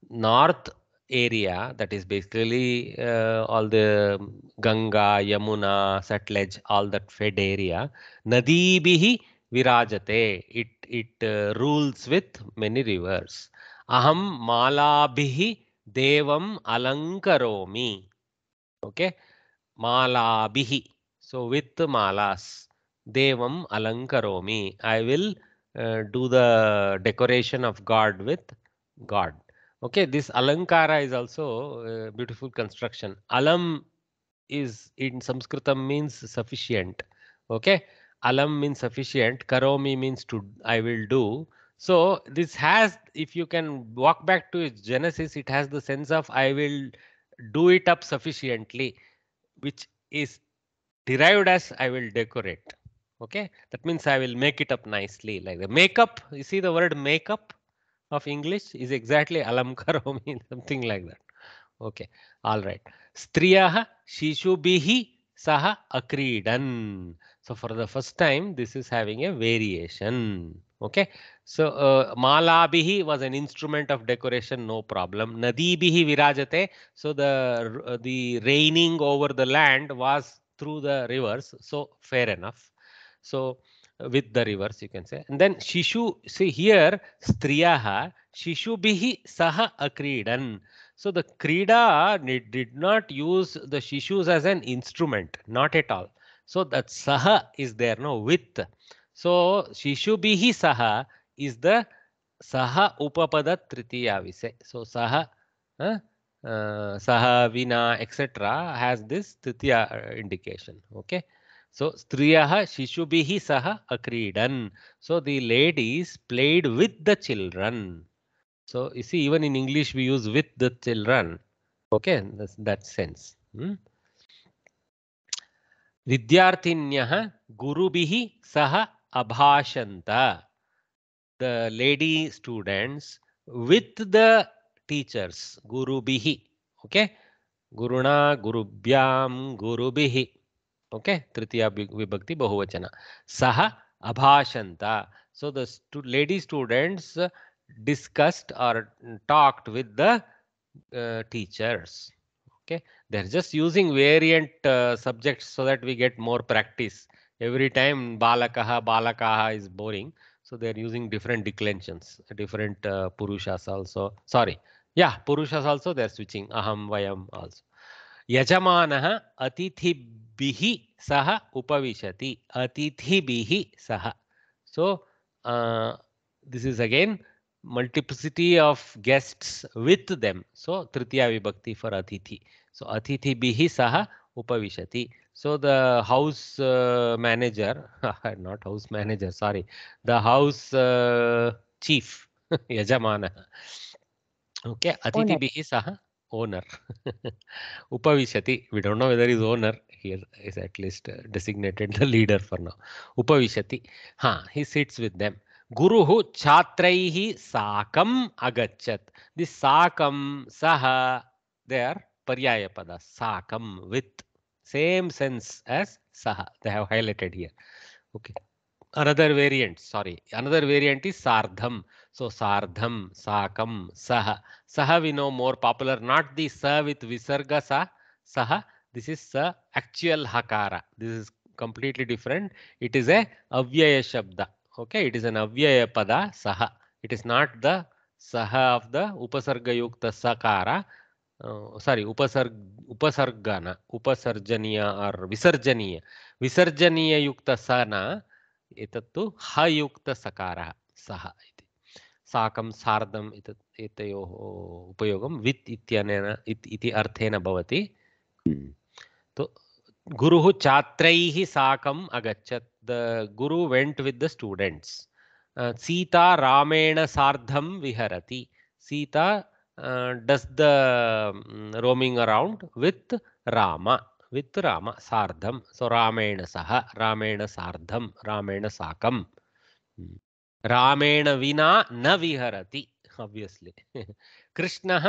north area that is basically uh, all the ganga yamuna satlej all that fed area nadibihi virajate it it uh, rules with many rivers aham malabihi devam alankaromi okay malabihi so with malas devam alankaromi i will uh, do the decoration of god with god. Okay? This alankara is also a beautiful construction. Alam is in sanskritam means sufficient. Okay alam means sufficient karomi means to i will do. So this has if you can walk back to its genesis it has the sense of i will do it up sufficiently which is derived as i will decorate. Okay? That means i will make it up nicely like the makeup you see the word makeup of english? Is exactly alam karomi something like that. Okay all right. Striyah shishubhihi saha akridan so for the first time this is having a variation okay So uh, Malabihi was an instrument of decoration, no problem. Nadibihi virajate. So the uh, the reigning over the land was through the rivers. So fair enough. So with the rivers, you can say. And then Shishu, see here, Striyaha, Shishubihi Saha Akridan. So the Krida did not use the Shishus as an instrument, not at all. So that Saha is there, no, with. So Shishubihi Saha is the Saha Upapada Tritiya we say. So Saha, uh, Saha, Vina, etc. has this Tritiya uh, indication. Okay. So Striyaha Shishubihi Saha Akridan. So the ladies played with the children. So you see, even in English we use with the children. Okay, that's that sense. Hmm? विद्यार्थिन्यः गुरुभिः सह अभाषन्त। The lady students with the teachers गुरुभिः okay गुरुणा, गुरुभ्यां, गुरुभिः okay तृतीय विभक्ति, बहुवचन। सह अभाषंत so the lady students discussed और talked with the teachers okay? They're just using variant uh, subjects so that we get more practice. Every time balakaha balakaha is boring so they're using different declensions different uh, purushas also. Sorry. Yeah purushas also they're switching aham vayam also. Yajamaanaha, atithi bihi saha upavishati. Atithibhi saha. So uh, this is again multiplicity of guests with them. So tritiya vibhakti for atithi. So atithibihi saha upavishati. So the house uh, manager not house manager sorry the house uh, chief yajamana. Okay atithibihi saha owner. Upavishati. We don't know whether he's owner. Here is at least designated the leader for now. Upavishati. Ha he sits with them गुरु छात्र साकम अगछत दि साकम सह दे are पर्याय पद साकम same sense as here okay another variant sorry another variant is सार्धम। सो सार्धम साकम सह सह we know more popular not the स with विसर्ग स सह दिस इज़ स एक्चुअल हकार। This is completely different it is a अव्यय शब्द okay it is an avyaya pada saha it is not the saha of the upasarga yukta sakara uh, sorry upasarg upasargana upasarjaniya or visarjaniya visarjaniya yukta sana एतत्तु हयुक्तसकारः सः इति साकं सार्धम् एतत् एतयोः उपयोगं with इत्यनेन इत् इति अर्थेन भवति तो गुरुः छात्रैः साकम् अगच्छत्। The guru went with the students. Sita रामेण सार्धं विहरति। Sita does the roaming around with Ram. With Ram सार्धं। सो रामेण सह। रामेण सार्धं। रामेण साकं रामेण विना न विहरति obviously कृष्णः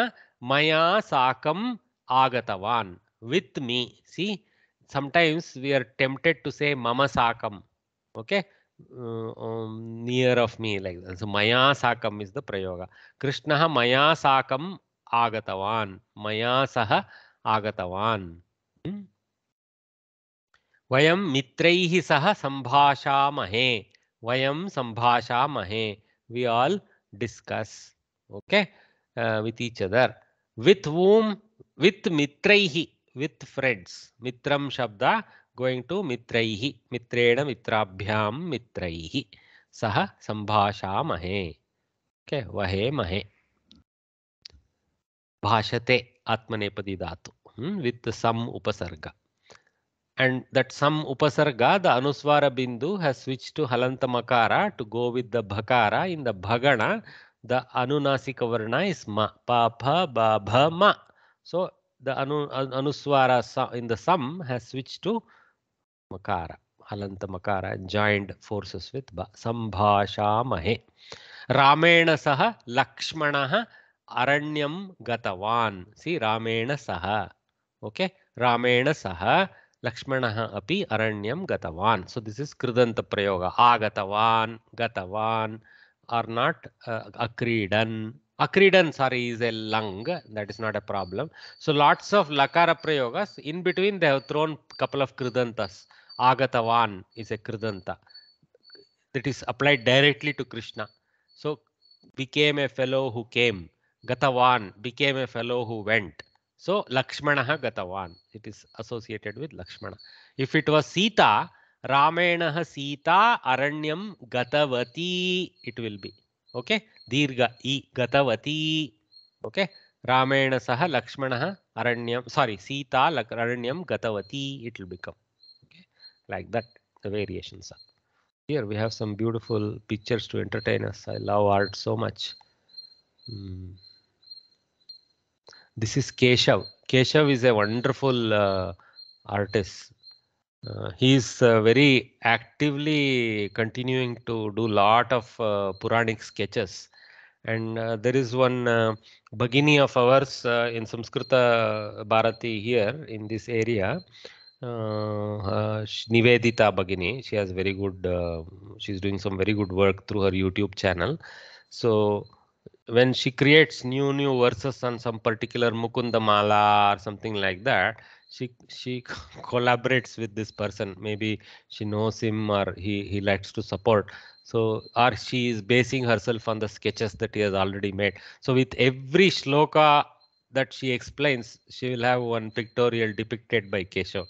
मया साकम् आगतवान्। with me see sometimes we are tempted to say mama sakam okay uh, um, near of me like that so maya sakam is the prayoga krishnah maya sakam agatavan maya sah agatavan Hmm? वयं मित्रैः सह सम्भाषामहे वयं सम्भाषामहे we all discuss okay uh, with each other with whom with mitraihi with friends mitram shabda going to mitraihi mitrena mitrabhyam mitraihi sah sambhashamahe okay vahe mahe bhashate atmanepadi dhatu hmm, with some upasarga and that some upasarga, the anuswara bindu has switched to halanta makara to go with the bhakara. In the bhagana, the anunasika varna is ma, pa, pha, ba, bha, ma the anu, anuswara in the sum has switched to makara, halanta makara and joined forces with sambhashamahe. Ramena saha Lakshmanaha Aranyam gatavan. See Ramena saha. Okay, Ramena saha Lakshmanaha api Aranyam gatavan. So this is Kridanta Prayoga. Agatavan, gatavan are not uh, akridan Akridan, sorry, is a lung. That is not a problem. So lots of lakara prayogas. In between, they have thrown couple of kridantas. Agatavan is a kridanta that is applied directly to Krishna. So became a fellow who came. Gatavan became a fellow who went. So Lakshmanaha Gatavan. It is associated with Lakshmana. If it was Sita, Ramenaha Sita Aranyam Gatavati, it will be. Okay. I Gatavati. Okay. Ramena Saha Lakshmanaha Aranyam. Sorry, Sita Lak- Aranyam Gatavati. It will become. Okay. Like that, the variations are. Here we have some beautiful pictures to entertain us. I love art so much. Hmm. This is Keshav. Keshav is a wonderful uh, artist. Uh, he is uh, very actively continuing to do lot of Puranic sketches. And uh, there is one uh, Bhagini of ours uh, in Samskrita Bharati here in this area. Uh, uh, Nivedita Bhagini. She has very good, she's doing some very good work through her YouTube channel. So when she creates new new verses on some particular Mukunda Mala or something like that, she she collaborates with this person. Maybe she knows him or he he likes to support. So or she is basing herself on the sketches that he has already made. So with every shloka that she explains, she will have one pictorial depicted by Keshav,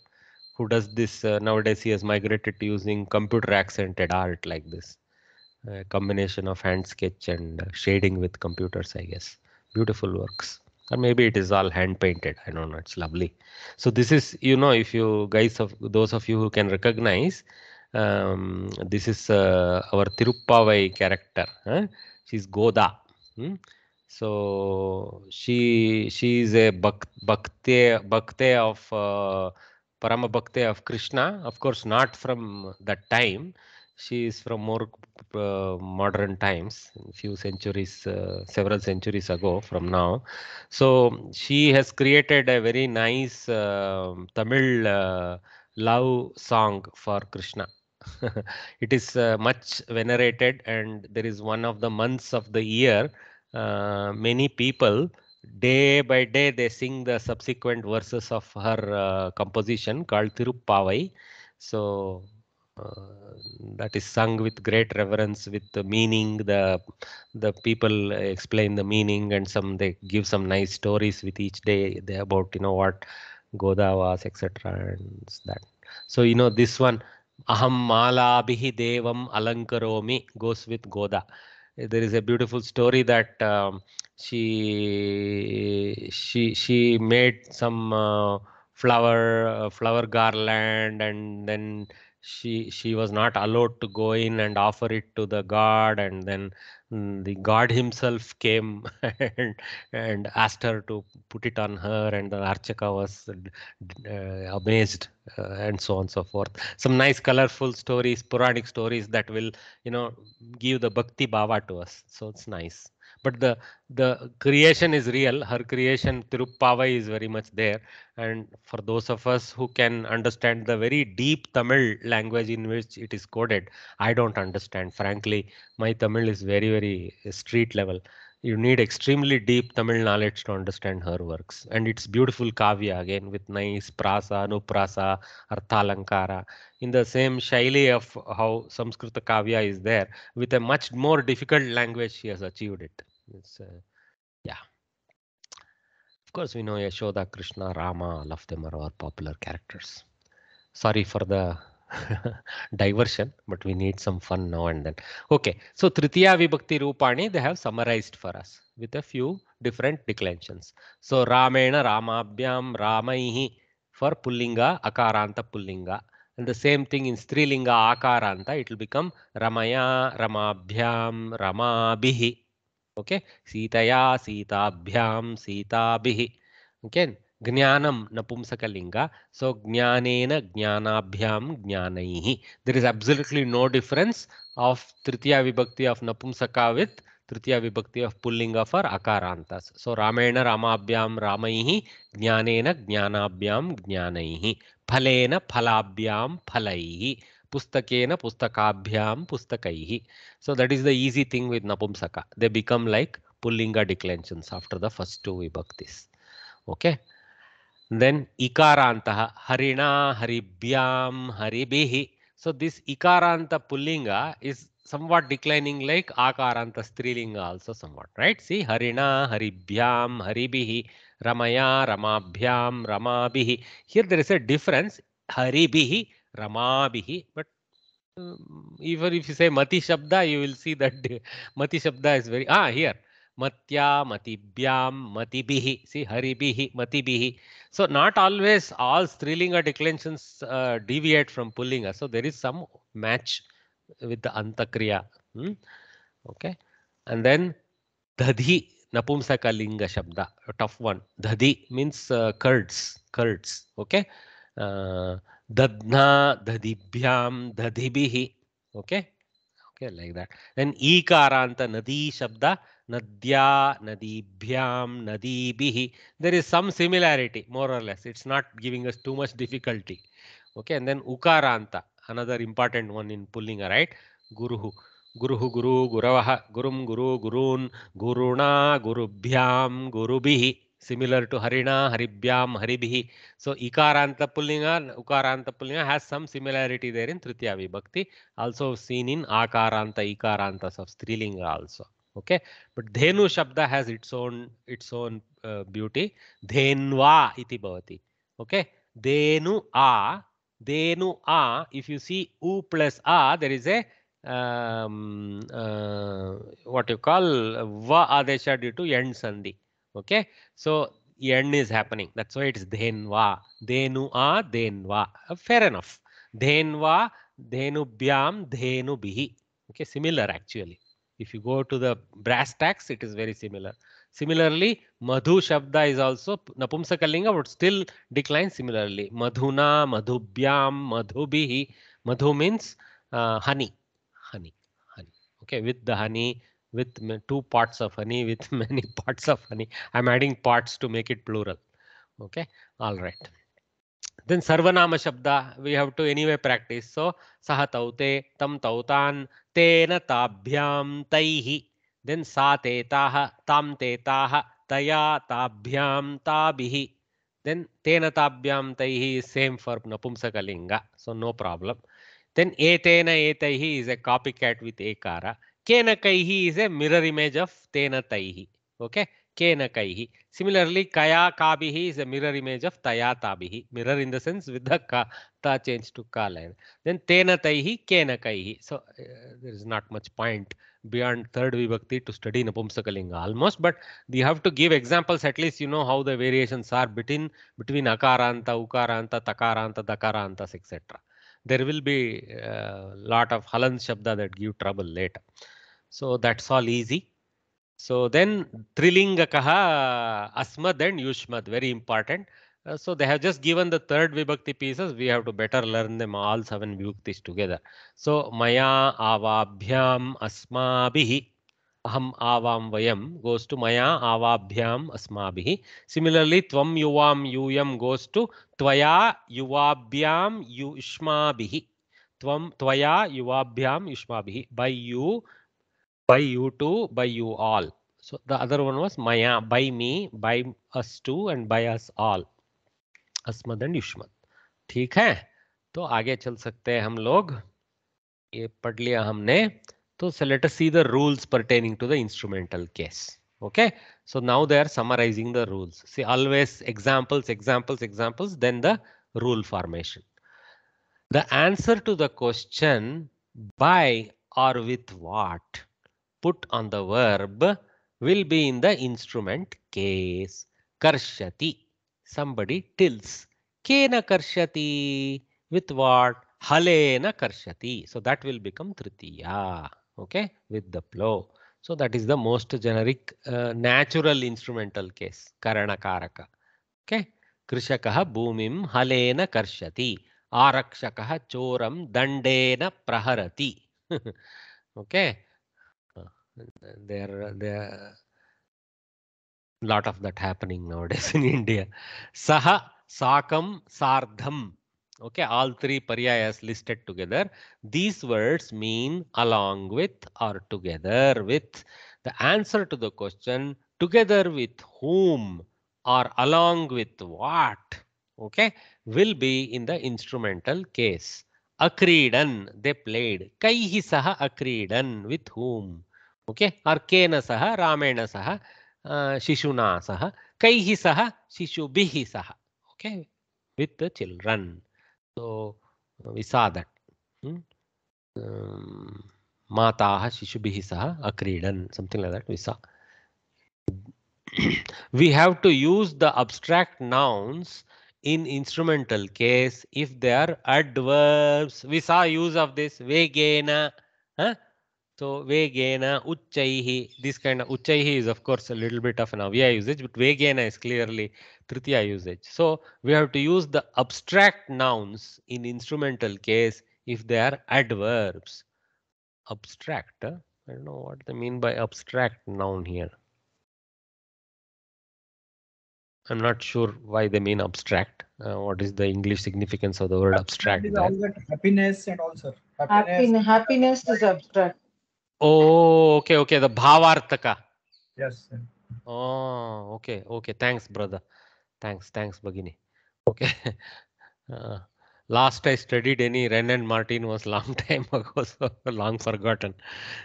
who does this uh, nowadays. He has migrated to using computer accented art like this combination of hand sketch and shading with computers, I guess. Beautiful works. Or maybe it is all hand painted. I don't know. It's lovely. So this is, you know, if you guys of those of you who can recognize, um, this is uh, our Tiruppavai character. Huh? She's Goda. hmm? So she she is a bhak, bhakti bhakti of uh, Parama Bhakti of Krishna. Of course, not from that time. She is from more uh, modern times, few centuries, uh, several centuries ago from now. So she has created a very nice uh, Tamil love song for Krishna. it is uh, much venerated, and there is one of the months of the year. Uh, many people day by day they sing the subsequent verses of her uh, composition called Tiruppavai. So that is sung with great reverence, with the meaning. The the people explain the meaning, and some they give some nice stories with each day they about you know what Goda was, etc. And that. So you know this one, Aham Malabhihi Devam Alankaromi goes with Goda. There is a beautiful story that um, she she she made some uh, flower uh, flower garland and then she she was not allowed to go in and offer it to the god and then mm, the god himself came and, and asked her to put it on her and the archaka was uh, amazed uh, and so on and so forth. Some nice colorful stories puranic stories that will you know give the bhakti bhava to us. So it's nice but the the creation is real. Her creation tiruppavai is very much there. And for those of us who can understand the very deep tamil language in which it is coded i don't understand. Frankly my tamil is very very street level. You need extremely deep tamil knowledge to understand her works. And it's beautiful kavya again with nice prasa anuprasa arthalankara in the same shaili of how Samskrita Kavya is there, with a much more difficult language, she has achieved it. It's, uh, yeah. Of course, we know Yashoda, Krishna, Rama, all of them are our popular characters. Sorry for the diversion, but we need some fun now and then. Okay, so Tritiya Vibhakti Rupani, they have summarized for us with a few different declensions. So Ramena, Ramabhyam, Ramaihi for Pullinga, Akaranta Pullinga. And the same thing in Strilinga Akaranta, it will become Ramaya, Ramabhyam, Ramabihi. Okay, Sitaya, Sitabhyam, Sitabihi. Okay, Jnanam, Napumsakalinga. So Jnanena, Jnanabhyam, Jnanaihi. There is absolutely no difference of Tritiya Vibhakti of Napumsaka with Tritiya Vibhakti of Pullinga for Akarantas. So Ramena, Ramabhyam, Ramaihi, Jnanena, Jnanabhyam, Jnanaihi. Phalena, Phalabhyam, Phalaihi. Pustakena pustakabhyam pustakaihi so that is the easy thing with napumsaka they become like pullinga declensions after the first two vibhaktis okay then ikarantah harina haribhyam haribihi so this ikaranta pullinga is somewhat declining like akaranta strilinga also somewhat right see harina haribhyam haribihi ramaya ramabhyam ramabihi here there is a difference haribihi ramabihi but um, even if you say mati shabda you will see that mati shabda is very ah here matya matibhyam matibihi see haribihi matibihi so not always all strilinga declensions uh, deviate from pullinga so there is some match with the antakriya hmm? okay and then dadhi napumsaka linga shabda a tough one dadhi means uh, curds curds okay uh, dadna dadibhyam dadhibihi okay okay like that then ikaranta nadi shabda nadya nadibhyam nadibihi there is some similarity more or less it's not giving us too much difficulty okay and then ukaranta another important one in pullinga right guruhu guruhu guru guravah gurum guru gurun guruna gurubhyam gurubihi similar to harina haribhyam haribihi so ikaranta pullinga ukaranta pullinga has some similarity there in tritiya vibhakti also seen in akaranta ikarantas of strilinga also okay but dhenu shabda has its own its own uh, beauty dhenva iti bhavati okay dhenu a dhenu a if you see u plus a there is a um, uh, what you call va adesha due to end sandhi okay? So n is happening. That's why it's dhenva dhenu a dhenva Uh, fair enough. Dhenva dhenubhyam dhenubihi okay? Similar actually. If you go to the brass tacks it is very similar. Similarly madhu shabda is also napumsakalinga but still declines similarly. Madhuna madhubhyam madhubihi madhu means uh, honey. Honey. Honey. Okay? With the honey with two parts of honey with many parts of honey. I'm adding parts to make it plural. Okay? All right. Then sarvanama shabda we have to anyway practice. So Sahataute, tam tautan tena tabhyam taihi. Then sa tetaha tam Te tetaha taya tabhyam tabihi. Then tena tabhyam taihi is same for napumsakalinga so no problem. Then etena etaihi is a copycat with ekara is a mirror image of tena taihi okay kena kaihi similarly kaya kabihi is a mirror image of taya tabihi mirror in the sense with the ka ta change to ka line then tena taihi kena kaihi so uh, there is not much point beyond third vibhakti to study napumsakalinga almost but you have to give examples at least you know how the variations are between between akaranta ukaranta takaranta dakarantas etc there will be a lot of halan shabda that give trouble later. So that's all easy. So then trilingakaha asmad and yushmad very important. Uh, so they have just given the third vibhakti pieces. We have to better learn them all seven vibhaktis together. So maya avabhyam asmabihi अहम आवाम वयम गोस् to मया आवाभ्याम अस्माभिः। Similarly युवाम यूयम goes to त्वया युवाभ्याम युष्माभिः। त्वया युवाभ्याम युष्माभिः। By you by you two by you all so the other one was मया by me by us two and by us all अस्मद and युष्मद। ठीक है? तो आगे चल सकते हैं हम लोग। ये पढ़ लिया हमने। So let us see the rules pertaining to the instrumental case. OK, so now they are summarizing the rules. See always examples, examples, examples, then the rule formation. The answer to the question by or with what put on the verb will be in the instrument case. Karshati, somebody tills. Kena karshati, with what? Halena karshati. So that will become tritiya okay with the flow so that is the most generic uh, natural instrumental case karana karaka okay krishakah bhumim halena karshati आरक्षकः चोरं दण्डेन प्रहरति okay Uh, there there lot of that happening nowadays in india saha sakam sardham Okay, all three paryayas listed together. These words mean along with or together with. The answer to the question together with whom or along with what, okay, will be in the instrumental case. Akridan, they played. Kaihi saha akridan, with whom? Okay, or kena saha, ramena saha, uh, shishuna saha, kaihi saha, shishubhihi saha. Okay, with the children. So we saw that. Hmm? Um, Mataha Shishubhihi Saha Akridan, something like that we saw. we have to use the abstract nouns in instrumental case if they are adverbs. We saw use of this Vegena. Huh? So Vegena, Uchaihi, this kind of Uchaihi is of course a little bit of an avya usage, but Vegena is clearly Tritiya usage. So we have to use the abstract nouns in instrumental case if they are adverbs. Abstract, huh? I don't know what they mean by abstract noun here. I'm not sure why they mean abstract. Uh, what is the English significance of the word abstract? Is all that happiness and also Happiness, happiness is abstract. Oh, okay, okay. The bhavartaka. Yes. sir. Oh, okay, okay. Thanks, brother. Thanks, thanks, Bhagini. Okay. Uh, last I studied any Wren and Martin was long time ago, so long forgotten.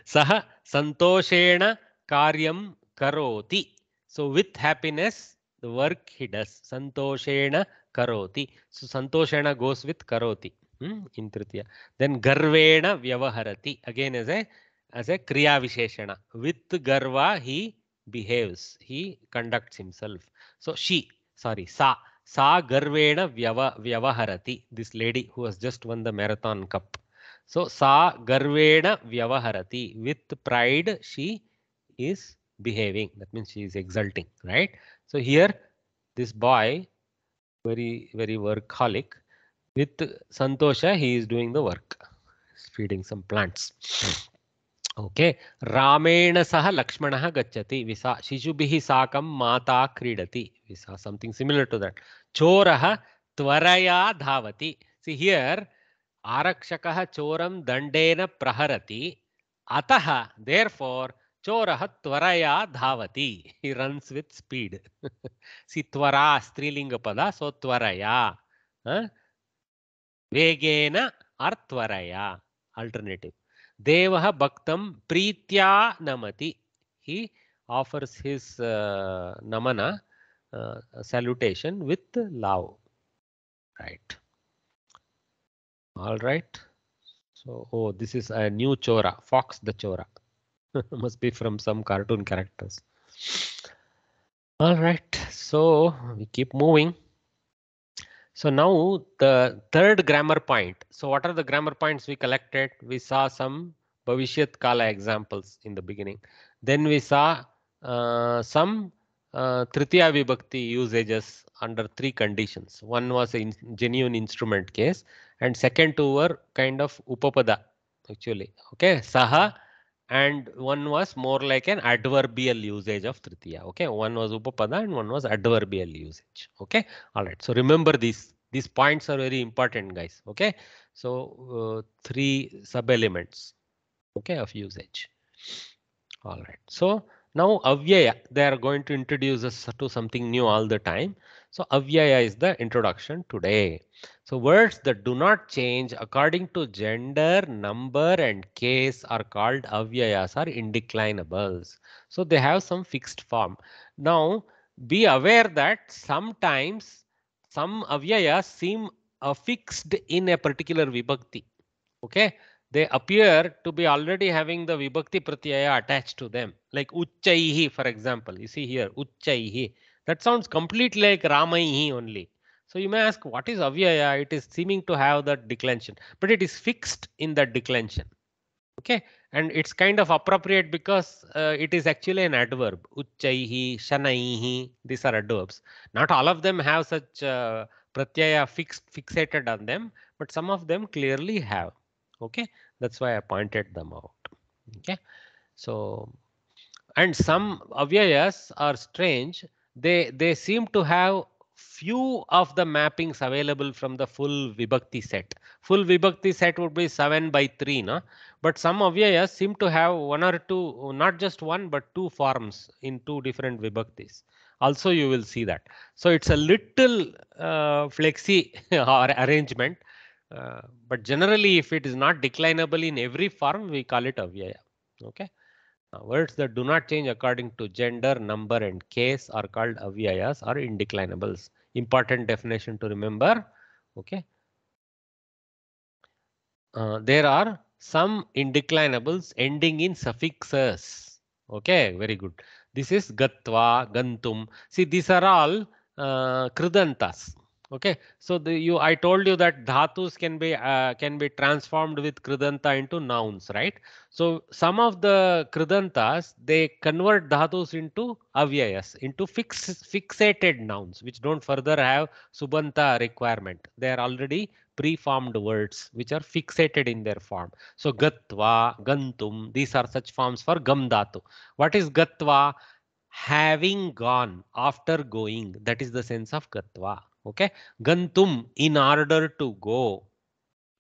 Saha santoshena karyam karoti. So with happiness, the work he does. Santoshena karoti. So santoshena goes with karoti hmm, in. Then garvena vyavaharati. Again as a as a kriya visheshana. With garva he behaves. He conducts himself. So she, sorry, sa. Sa garvena vyava, vyavaharati. This lady who has just won the marathon cup. So sa garvena vyavaharati. With pride she is behaving. That means she is exulting, right? So here this boy, very, very workaholic. With Santosha, he is doing the work. Feeding some plants. Okay. Ramena saha Lakshmanaha gacchati. Visa Shishubhihi sakam mata kridati. Visa something similar to that. Choraha tvaraya dhavati. See here, Arakshakaha choram dandena praharati. Ataha, therefore, choraha tvaraya dhavati. He runs with speed. See, tvara, strilinga pada, so tvaraya. Huh? Vegena or tvaraya. Alternative. Devaha Bhaktam Pritya Namati. He offers his uh, Namana uh, salutation with love. Right. All right. So, oh, this is a new Chora, Fox the Chora. Must be from some cartoon characters. All right. So, we keep moving. So now the third grammar point. So what are the grammar points we collected? We saw some Bhavishyat Kala examples in the beginning. Then we saw uh, some uh, Tritiya Vibhakti usages under three conditions. One was a in- genuine instrument case and second two were kind of Upapada actually. Okay, Saha and one was more like an adverbial usage of Tritiya. Okay, one was Upapada and one was adverbial usage. Okay, all right. So remember these these points are very important, guys. Okay, so uh, three sub elements. Okay, of usage. All right. So now avyaya, they are going to introduce us to something new all the time. So avyaya is the introduction today. So words that do not change according to gender, number, and case are called avyayas or indeclinables. So they have some fixed form. Now be aware that sometimes some avyayas seem affixed in a particular vibhakti. Okay, they appear to be already having the vibhakti pratyaya attached to them, like uchaihi, for example. You see here, uchaihi. That sounds complete like ramaihi only. So you may ask, what is avyaya? It is seeming to have that declension, but it is fixed in that declension. Okay, and it's kind of appropriate because uh, it is actually an adverb. Uchaihi, shanaihi, these are adverbs. Not all of them have such uh, pratyaya fixed fixated on them, but some of them clearly have. Okay, that's why I pointed them out. Okay, so and some avyayas are strange. They they seem to have few of the mappings available from the full Vibhakti set. Full Vibhakti set would be 7 by 3, no? but some avyayas seem to have one or two, not just one, but two forms in two different Vibhaktis. Also, you will see that. So it's a little uh, flexi or arrangement, uh, but generally, if it is not declinable in every form, we call it avyaya. Okay. Words that do not change according to gender, number, and case are called avyayas or indeclinables. Important definition to remember. Okay. Uh, there are some indeclinables ending in suffixes. Okay, very good. This is gatva, gantum. See, these are all uh, kridantas. Okay, so the, you I told you that dhatus can be uh, can be transformed with kridanta into nouns, right? So some of the kridantas they convert dhatus into avyayas, into fix, fixated nouns, which don't further have subanta requirement. They are already preformed words which are fixated in their form. So gatva, gantum, these are such forms for gam dhatu. What is gatva? Having gone, after going, that is the sense of gatva. Okay, gantum, in order to go.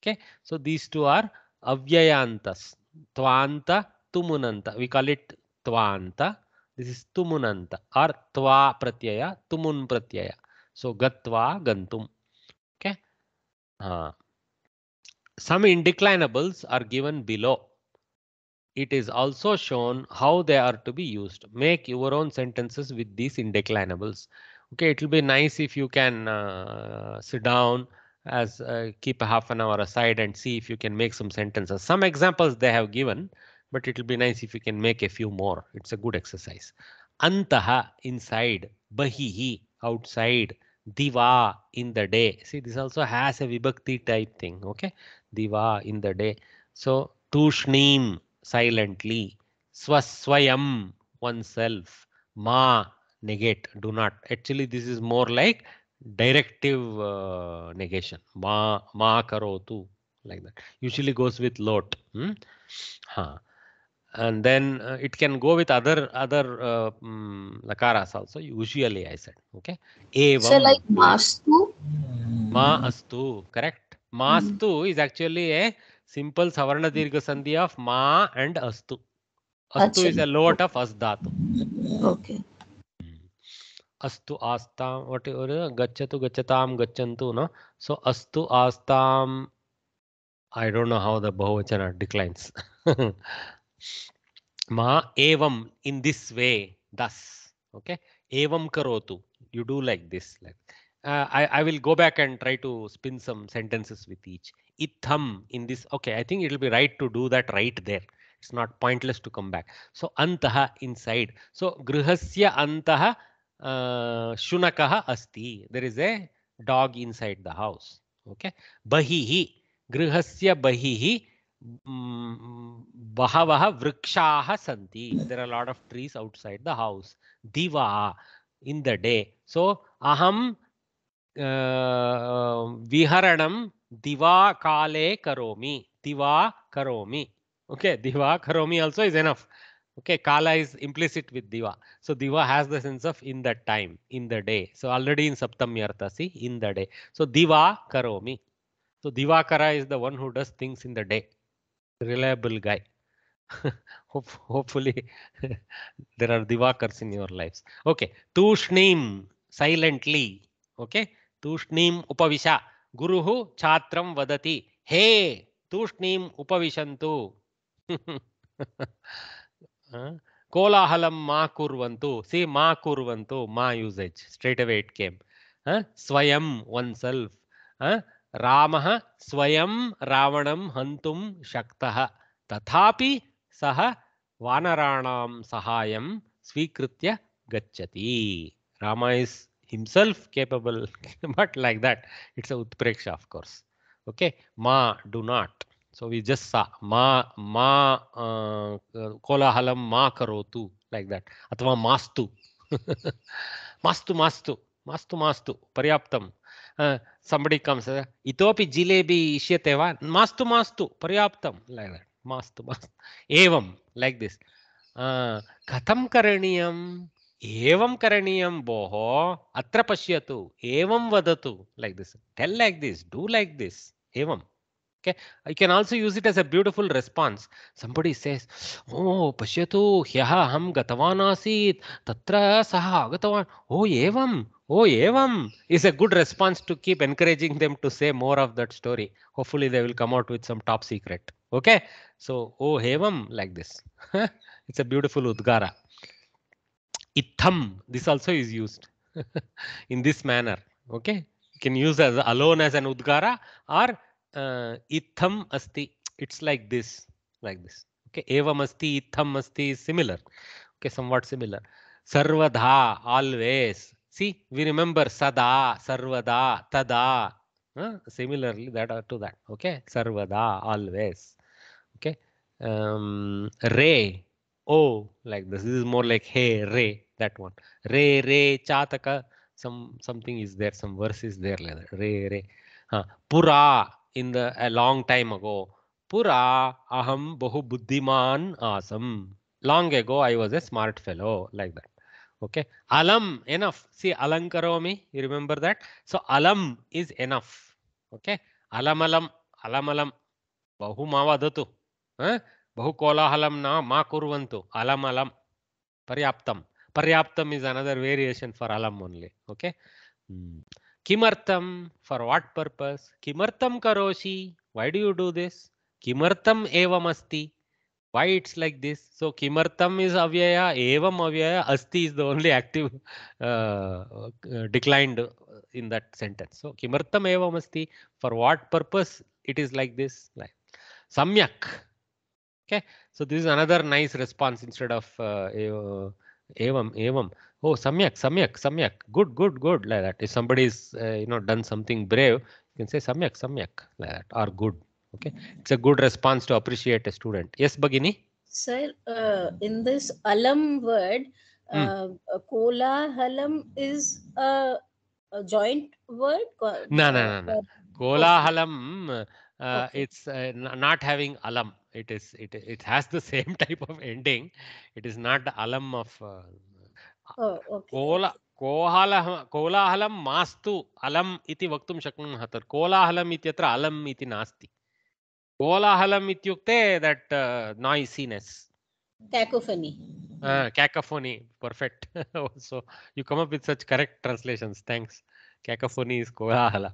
Okay, so these two are avyayantas. Tvanta, tumunanta. We call it tvanta. This is tumunanta or tva pratyaya, tumun pratyaya. So gatva, gantum. Okay. Uh, some indeclinables are given below. It is also shown how they are to be used. Make your own sentences with these indeclinables. Okay, it will be nice if you can uh, sit down as uh, keep a half an hour aside and see if you can make some sentences. Some examples they have given, but it will be nice if you can make a few more. It's a good exercise. Antaha inside, bahihi outside, diva in the day. See, this also has a vibhakti type thing. Okay, diva in the day. So tushneem silently, swaswayam oneself, ma negate do not. Actually, this is more like directive uh, negation. Ma ma karotu like that. Usually goes with lot. Hmm? Huh. And then uh, it can go with other other uh, um, lakaras also. Usually, I said okay. Evam. So like mastu. Ma astu, correct. Mastu is actually a simple Savarna Dirgha Sandhi of ma and astu. Astu is a lot of asdhatu. Okay. Astu astam, whatever, gachatu, gachatam, gachantu, no? So astu astam, I don't know how the Bahuvachana declines. Ma evam, in this way, thus, okay? Evam karotu, you do like this. Like, uh, I, I will go back and try to spin some sentences with each. Itham in this, okay, I think it will be right to do that right there. It's not pointless to come back. So antaha inside. So grihasya antaha uh, shunakaha asti. There is a dog inside the house. Okay. Bahihi. Grihasya bahihi. mm, Bahavaha vrikshaha santi. There are a lot of trees outside the house. Diva in the day. So aham uh, viharanam diva kale karomi. Diva karomi. Okay, diva karomi also is enough. Okay, kala is implicit with diva. So diva has the sense of in that time, in the day. So already in saptamyartha, see, in the day. So diva karomi. So divakara is the one who does things in the day. Reliable guy. Hope, hopefully there are divakars in your lives. Okay, tushnim silently. Okay, tushnim upavisha. Guruhu chatram vadati. Hey, tushnim upavishantu. Uh, Kolahalam ma kurvantu. See, ma kurvantu, ma usage. Straight away it came. Uh, swayam, oneself. Uh, Ramaha swayam ravanam hantum shaktaha. Tathapi saha vanaranam sahayam svikritya gachati. Rama is himself capable, but like that, it's a utpreksha, of course. Okay, ma, do not. So we just saw ma ma uh, kolahalam ma karotu like that. Atva mastu. mastu mastu mastu mastu paryaptam. Uh, somebody comes uh, itopi jilebi ishyate va mastu mastu paryaptam like that. Mastu mastu evam like this. Uh, katham karaniyam ಏವಂ ಕರಣೀಯಂ ಭೋಹೋ ಅತ್ರ ಪಶ್ಯತು ಏವಂ ವದತು like this tell like this do like this ಏವಂ Okay, you can also use it as a beautiful response. Somebody says, "Oh, pashyatu hyaha ham gatavan asit tatra saha agatavan." Oh, evam. Oh, evam is a good response to keep encouraging them to say more of that story. Hopefully, they will come out with some top secret. Okay, so oh, evam like this. it's a beautiful udgara. Itham. This also is used in this manner. Okay, you can use as alone as an udgara or itham asti it's like this like this okay? evam asti itham asti is similar okay? somewhat similar. sarvadha always. See we remember sada sarvada tada huh? similarly that to that okay? sarvada always okay? Um re oh like this this is more like hey re that one. re re chataka some something is there some verse is there like that. re re huh. pura in the a long time ago pura aham bahu buddhiman asam long ago i was a smart fellow like that okay alam enough see alankaromi you remember that so alam is enough okay alamalam alamalam बहु मा वदतु बहु कोलाहलं न मा कुर्वन्तु अलमलं पर्याप्तं पर्याप्तम् इस् अनदर् वेरियेशन् फर् अलम् only okay Kimartam, for what purpose? Kimartam karoshi, why do you do this? Kimartam evam asti, why it's like this? So kimartam is avyaya, evam avyaya, asti is the only active uh, uh declined in that sentence. So kimartam evam asti, for what purpose it is like this? Like, samyak. Okay, so this is another nice response instead of uh, evam, evam oh samyak samyak samyak good good good like that if somebody is uh, you know done something brave you can say samyak samyak like that or good okay it's a good response to appreciate a student yes bhagini Sir, uh, in this alam word, Hmm. uh, uh, kola halam is a, a joint word. No, no, uh, no, no. or- kolahalam uh, Okay. it's uh, not having alam it is it it has the same type of ending it is not the alam of uh. कोलाहल मास्तु अलम इति वक्त शक्नुमः तत्। कोलाहलम् इत्यत्र अलम् इति नास्ति। कोलाहल इत्युक्ते that noisiness cacophony cacophony perfect so you come up with such correct translations thanks cacophony is कोलाहल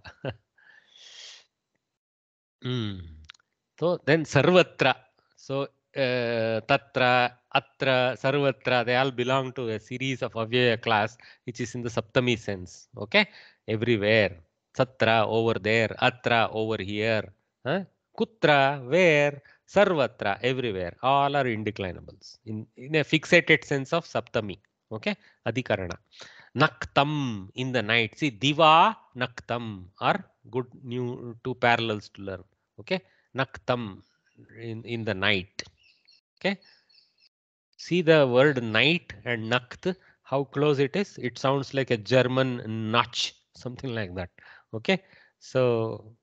तो देन सर्वत्र so tatra atra sarvatra they all belong to a series of avyaya class which is in the saptami sense okay? Everywhere. Satra over there atra over here huh? kutra where? Sarvatra everywhere. All are indeclinables in in a fixated sense of saptami okay? Adhikarana. Naktam in the night. See diva naktam are good new two parallels to learn okay? Naktam in in the night okay? See the word night and nakt how close it is? It sounds like a german Nacht something like that okay? So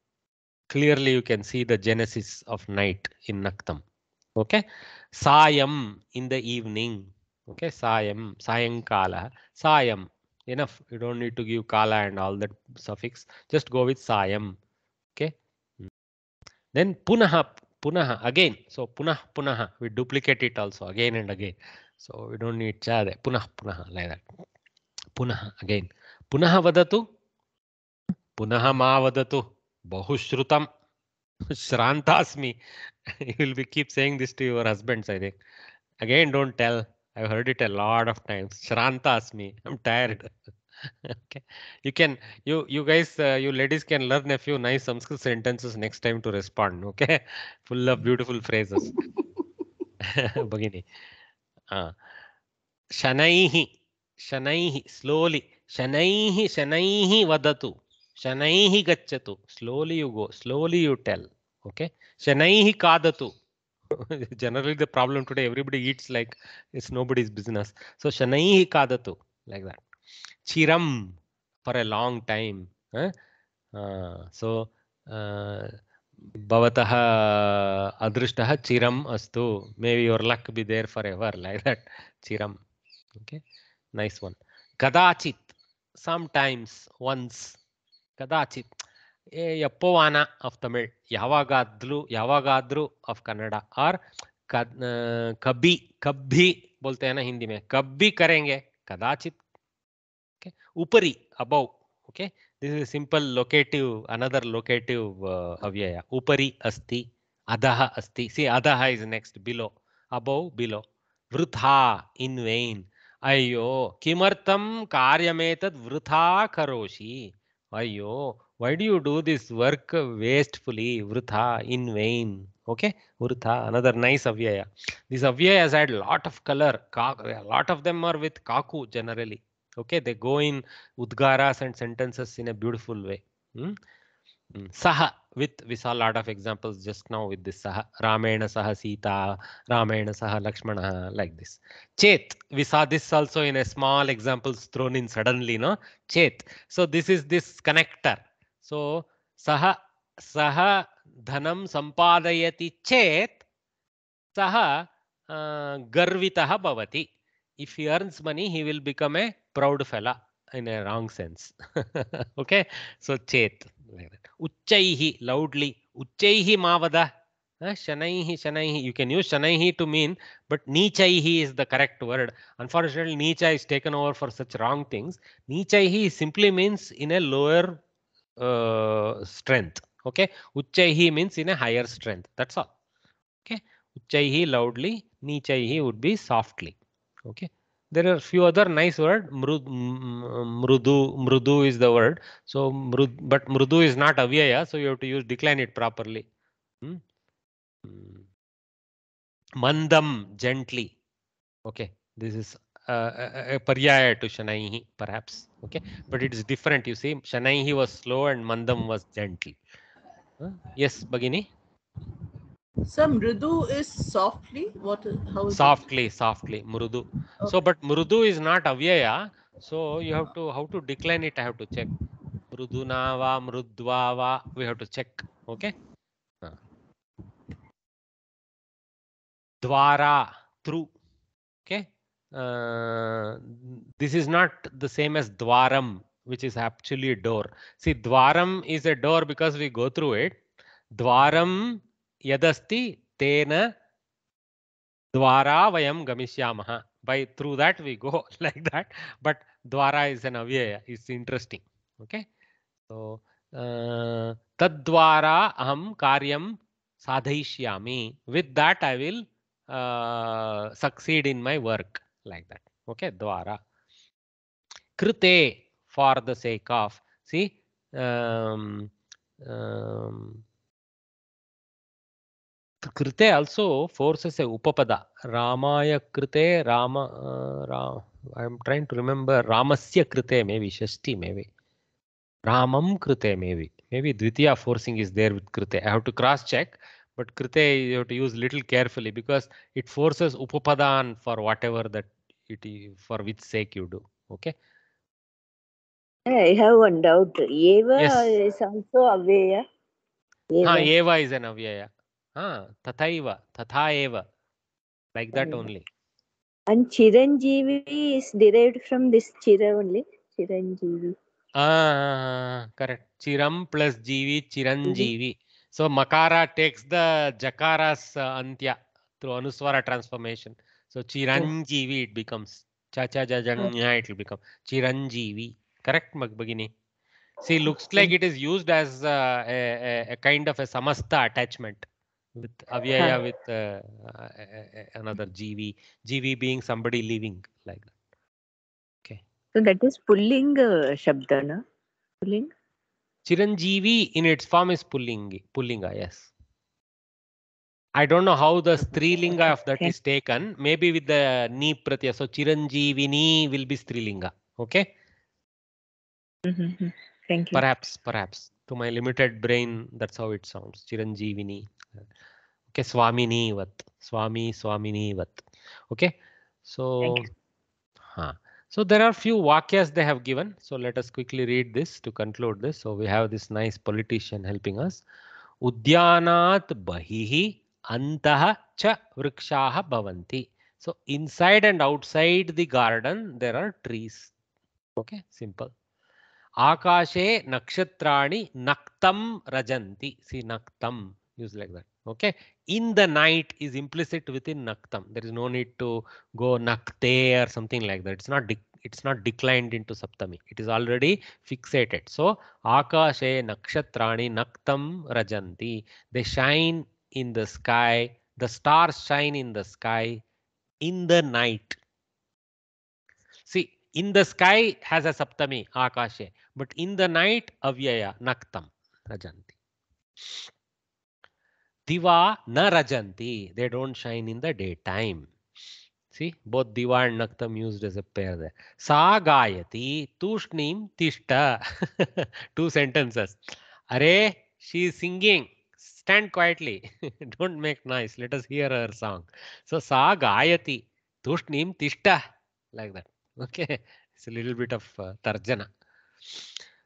clearly you can see the genesis of night in naktam okay? Sayam in the evening okay? Sayam sayankala sayam enough. You don't need to give kala and all that suffix. Just go with sayam okay? Mm. then punaha punaha again so punah punaha we duplicate it also again and again so we don't need cha there punah punaha like that punaha again punaha vadatu punaha ma vadatu बहुश्रुतं श्रान्तास्मि you will be keep saying this to your husbands i think again don't tell i've heard it a lot of times shrantasmi i'm tired okay. You can you you guys uh, you ladies can learn a few nice sanskrit sentences next time to respond okay? Full of beautiful phrases. Bhagini uh, shanaihi shanaihi slowly shanaihi shanaihi vadatu shanaihi gachatu slowly you go slowly you tell okay? Shanaihi khadatu generally the problem today everybody eats like it's nobody's business. So shanaihi khadatu like that chiram for a long time huh? uh, so uh, भवतः अदृष्टः चिरम् अस्तु मे your luck be there forever like that chiram okay nice one kadachit sometimes once kadachit ಏ ಯಪ್ಪವಾನ of Tamil ಯಾವಾಗಾದ್ರೂ ಯಾವಾಗಾದ್ರೂ of Kannada R ಕಬ್ಬಿ ಕಬ್ಬಿ बोलते हैं ना हिंदी में कभी करेंगे कदाचित okay. Upari above okay? This is simple locative another locative uh, avyaya. Upari asti adaha asti. See adaha is next below. Above below. Vrutha in vain. Ayyo kimartam karyametad vrutha karoshi. Ayyo why do you do this work wastefully? Vrutha in vain. Okay? Vrutha another nice avyaya. These avyayas had lot of color. A lot of them are with kaku generally okay they go in udgaras and sentences in a beautiful way. Hmm? Hmm. saha with we saw a lot of examples just now with this saha. Ramena saha sita ramena saha lakshmana like this. Chet we saw this also in a small examples thrown in suddenly no? Chet. So this is this connector. So saha saha dhanam sampadayati chet saha uh, garvitah bhavati if he earns money he will become a proud fella in a wrong sense. Okay? So chet. Uchchaihi loudly uchchaihi mavada. Uh, shanaihi shanaihi. You can use shanaihi to mean but nichaihi is the correct word. Unfortunately nicha is taken over for such wrong things. Nichaihi simply means in a lower uh, strength. Okay? Uchchaihi means in a higher strength. That's all. Okay? Uchchaihi loudly nichaihi would be softly okay. There are few other nice word. Mrudu mrudu is the word. So mrud, but mrudu is not avyaya so you have to use decline it properly. Hmm? Hmm. mandam gently. Okay. This is uh, a, a- a paryaya to shanaihi perhaps. Okay. But it is different. You see shanaihi was slow and mandam was gentle Huh? yes bhagini So mridu is softly. What? How? Is it? softly softly mrudu so but mrudu is not avyaya so you have to how to decline it i have to check mruduna va mrudva va we have to check okay dwara through okay uh, this is not the same as dwaram which is actually a door see dwaram is a door because we go through it dwaram yadasti tena dwara vayam gamishyamah by through that we go like that but dwara is an avyaya it's interesting okay so uh, tadwara aham karyam sadhaishyami with that i will uh, succeed in my work like that okay dwara krite for the sake of see um, um, कृते also forces a upapada ramaya krite rama uh, Ra- i'm trying to remember ramasya krite maybe shashti maybe ramam krite maybe maybe dvitiya forcing is there with krite i have to cross check but krite you have to use little carefully because it forces upapadan for whatever that it for which sake you do okay I have one doubt. Eva Yes. is also Aveya. ha Eva. eva is an avyaya ha tathaiva tatha eva like that Mm. only And Chiranjeevi is derived from this Chira only. Chiranjeevi. Ah, correct. Chiram plus Jivi, Chiranjeevi. So Makara takes the Jakara's uh, Antya through Anuswara transformation. So Chiranjeevi it becomes. Cha cha ja janya it will become Chiranjeevi. Correct, Magbagini? See, looks like it is used as uh, a, a, a kind of a samasta attachment with avyaya Huh. with uh, uh, another Jivi. Jivi being somebody living like that. Okay. So that is pulling uh, Shabda, na? Pulling? Chiranjeevi in its form is Pullingi, Pullinga, yes. I don't know how the Strilinga of that Okay. is taken. Maybe with the Ni Pratyaya. So Chiranjeevini will be Strilinga. Okay. Mm-hmm. Thank you. Perhaps, perhaps to my limited brain, that's how it sounds. Chiranjeevini. Okay, Swamini Vat. Swami, Swamini Vat. Okay, so, huh. so there are few vakyas they have given. So let us quickly read this to conclude this. So we have this nice politician helping us. Udyanat bahihi antah cha vrikshaha bhavanti. So inside and outside the garden, there are trees. Okay, simple. Akashe nakshatrani naktam rajanti. See, naktam used like that. Okay. In the night is implicit within naktam. There is no need to go nakte or something like that. It's not it's not declined into saptami. It is already fixated. So akashe nakshatrani naktam rajanti. They shine in the sky. The stars shine in the sky in the night. See, in the sky has a saptami, akashe, but in the night, avyaya, naktam, rajanti. Diva na rajanti, they don't shine in the daytime. See, both diva and naktam used as a pair there. Sa gayati, tushnim tishta. Two sentences. Are, she is singing. Stand quietly. don't make noise. Let us hear her song. So, sa gayati, tushnim tishta. Like that. Okay. It's a little bit of uh, tarjana.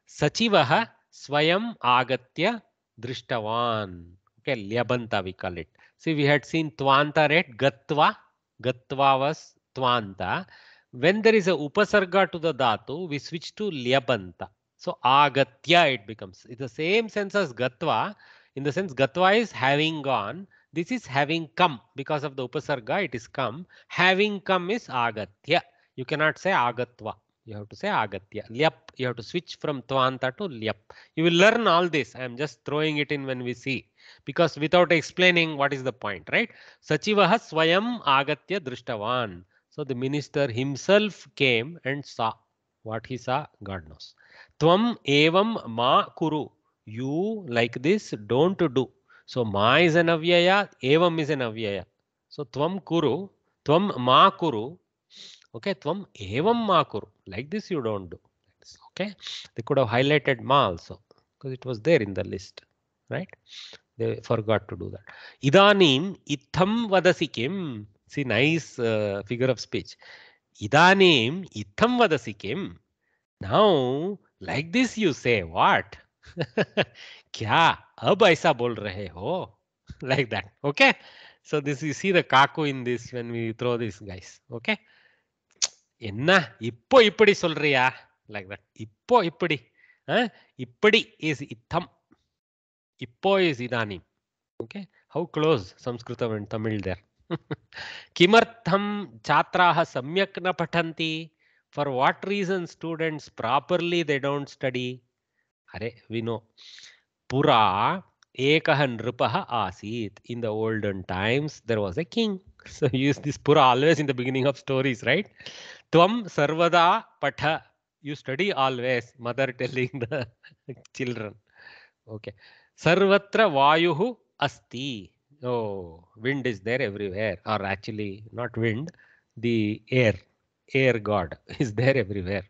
Sachivah swayam agatya drishtavan. Okay, lyabanta we call it. See, we had seen twanta, right? Gatva. Gatva was twanta. When there is a upasarga to the dhatu, we switch to lyabanta. So agatya it becomes. It's the same sense as gatva. In the sense gatva is having gone. This is having come because of the upasarga. It is come. Having come is agatya. You cannot say agatva. You have to say agatya. Lyap. You have to switch from tvanta to lyap. You will learn all this. I am just throwing it in when we see. Because without explaining what is the point, right? Sachivaha swayam agatya drishtavan. So the minister himself came and saw. What he saw, God knows. Tvam evam ma kuru. You like this don't do. So ma is an avyaya, evam is an avyaya. So tvam kuru, tvam ma kuru, okay tvam evam ma like this you don't do. Okay? They could have highlighted ma also because it was there in the list right? They forgot to do that. Idanim itham vadasi kim? See nice uh, figure of speech. Idanim itham vadasi kim? Now like this you say what? Kya? Ab aisa bol rahe ho? Like that okay? So this you see the kaku in this when we throw these guys okay என்ன இப்போ இப்படி சொல்றியா like that இப்போ இப்படி இப்படி is இத்தம் இப்போ is Idnani okay how close Sanskrit and Tamil there கிமர்த்தம் छात्राः सम्यक् न पठन्ति for what reason students properly they don't study अरे we know पुरा एकः नृपः आसीत् in the olden times there was a king so use this pura always in the beginning of stories right tvam sarvada patha you study always mother telling the children. Okay. sarvatra vayuhu asti oh wind is there everywhere. Or actually not wind the air. Air god is there everywhere.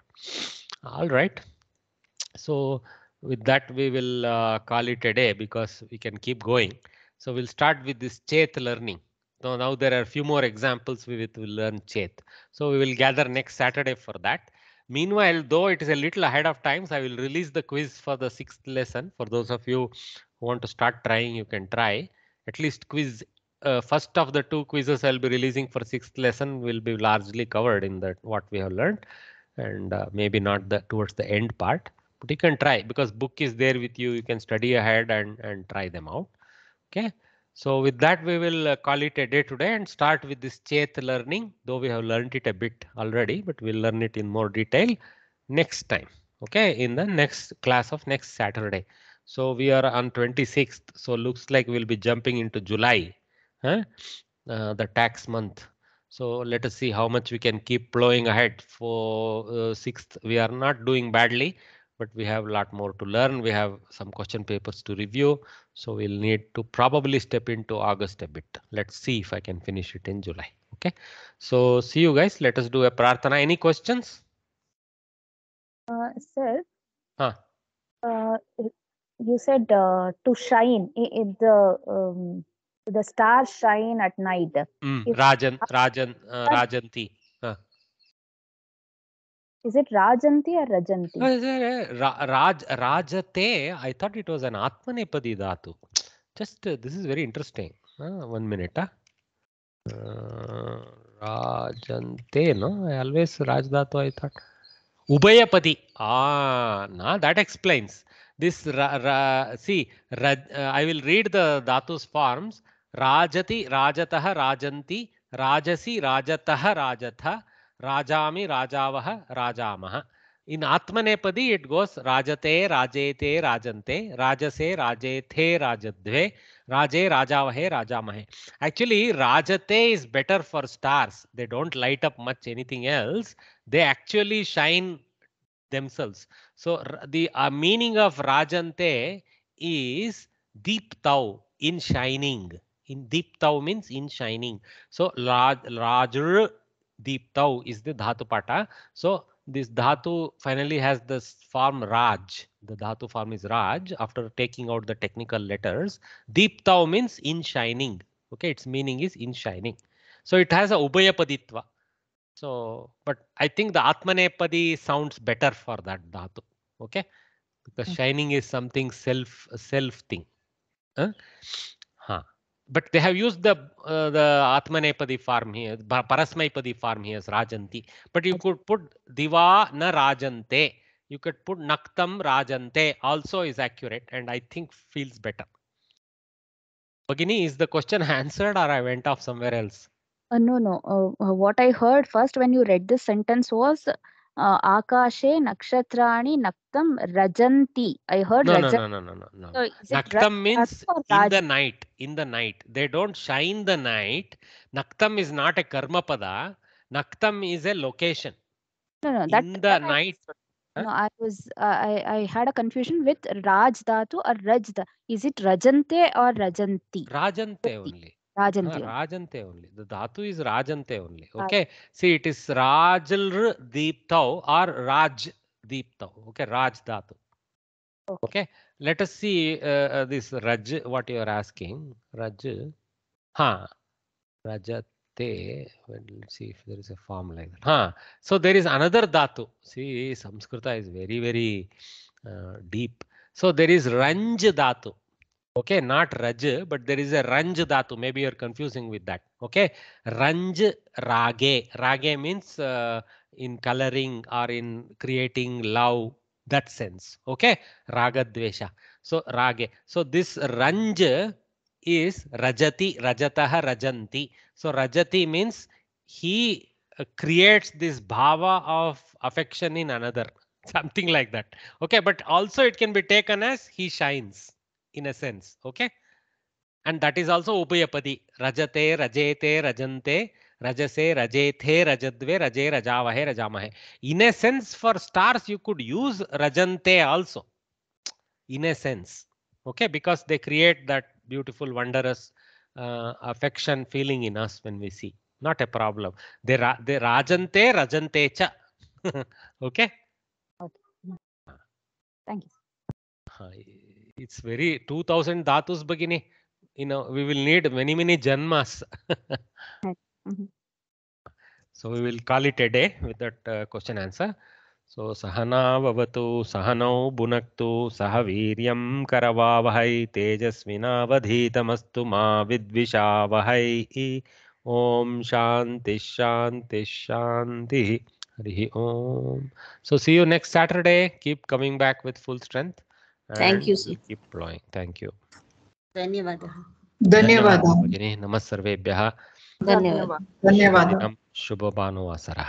All right. So with that we will uh, call it a day because we can keep going. So we'll start with this chet learning so now there are a few more examples we will learn chet. So we will gather next saturday for that. Meanwhile though it is a little ahead of times i will release the quiz for the sixth lesson. For those of you who want to start trying you can try. At least quiz uh, first of the two quizzes i'll be releasing for sixth lesson will be largely covered in that what we have learned. And uh, maybe not the towards the end part but you can try. Because book is there with you you can study ahead and and try them out. Okay so with that we will uh, call it a day today and start with this chet learning though we have learned it a bit already but we'll learn it in more detail next time okay in the next class of next saturday so we are on 26th so looks like we'll be jumping into july huh? uh, the tax month so let us see how much we can keep plowing ahead for uh, sixth we are not doing badly but we have a lot more to learn. We have some question papers to review. So we'll need to probably step into August a bit. Let's see if I can finish it in July. Okay. So see you guys. Let us do a prarthana. Any questions? Uh, sir, Huh. uh, you said uh, to shine. i- i- the um, the stars shine at night. Mm, If- Rajan, Rajan, uh, Rajanti. Is it Rajanti or Rajanti? Oh, is there a Ra- Raj, Rajate. I thought it was an Atmanepadi Dhatu. Just uh, this is very interesting. Uh, one minute. Huh? Uh, Rajante, no? I always Raj Dhatu, I thought. Ubhayapadi. Ah, na, that explains. This, ra, ra, see, raj, uh, I will read the Dhatu's forms. Rajati, Rajataha, Rajanti, Rajasi, Rajataha, Rajatha, Rajami, Rajavaha, Rajamaha. In Atmanepadi, it goes Rajate, Rajete, Rajante, Rajase, Rajethe, Rajadve, Raje, Rajavahe, Rajamahe. Actually, Rajate is better for stars. They don't light up much anything else. They actually shine themselves. So the uh, meaning of Rajante is Deeptau, in shining. In Deeptau means in shining. So Raj, Rajr Deeptau is the Dhatu Pata. So this Dhatu finally has this form Raj. The Dhatu form is Raj after taking out the technical letters. Deeptau means in shining. Okay, its meaning is in shining. So it has a Ubhayapaditva. So, but I think the Atmanepadi sounds better for that dhatu. Okay, because shining is something self self thing. Huh? Huh. But they have used the uh, the Atmanepadi form here, Parasmaipadi form here as Rajanti. But you could put Diva na Rajante. You could put Naktam Rajante also is accurate and I think feels better. Bhagini, is the question answered or I went off somewhere else? Uh, no, no. Uh, uh, what I heard first when you read this sentence was uh, Akashe Nakshatrani Naktam Rajanti. I heard No, no, no, no, no, no, no. So is it Naktam means or in Raj? the night. In the night. They don't shine the night. Naktam is not a karma pada. Naktam is a location. No, no. That, in the that I- night. No, I was uh, I I had a confusion with Raj Dhatu or Raj. Dha- Is it Rajante or Rajanti? Rajante only. Rajanti. Ah, only. Rajante only. The dhatu is Rajante only. Okay. See, it is Rajal Deeptau or Raj Deeptau. Okay. Raj dhatu. Okay. Okay. Let us see uh, uh, this Raj, what you are asking. Raj. Ha. Rajate. Well, let's see if there is a form like that. Huh. So there is another dhatu. See, Samskrita is very, very uh, deep. So there is Ranj dhatu. Okay, not Raj, but there is a Ranj dhatu. Maybe you're confusing with that. Okay, Ranj Rage. Rage means uh, in coloring or in creating love, that sense. Okay, Raga Dvesha. So Rage. So this Ranj is Rajati, Rajataha, Rajanti. So Rajati means he uh, creates this bhava of affection in another, something like that. Okay, but also it can be taken as he shines in a sense. Okay, and that is also Ubhayapadi. Rajate, Rajete, Rajante, Rajase, Rajethe, Rajadve, Raje, Rajavahe, Rajamahe. In a sense, for stars, you could use Rajante also. In a sense. Okay, because they create that beautiful, wondrous uh, affection feeling in us when we see. Not a problem. They, ra- they Rajante, Rajante cha. okay. Thank you. Uh, It's very 2000 dhatus bhagini. You know, we will need many, many janmas. Mhm. So we will call it a day with that uh, question answer. So sahana vavatu sahanau bhunaktu sahaviryam karavavahai tejasvinavadhitamastu ma vidvishavahai. Om shanti shanti shanti. Harihi Om. So see you next Saturday. Keep coming back with full strength. Thank you, sir. Keep blowing. Thank you. धन्यवादः धन्यवादः भगिनी नमः सर्वेभ्यः धन्यवादः धन्यवादः शुभभानुवासरः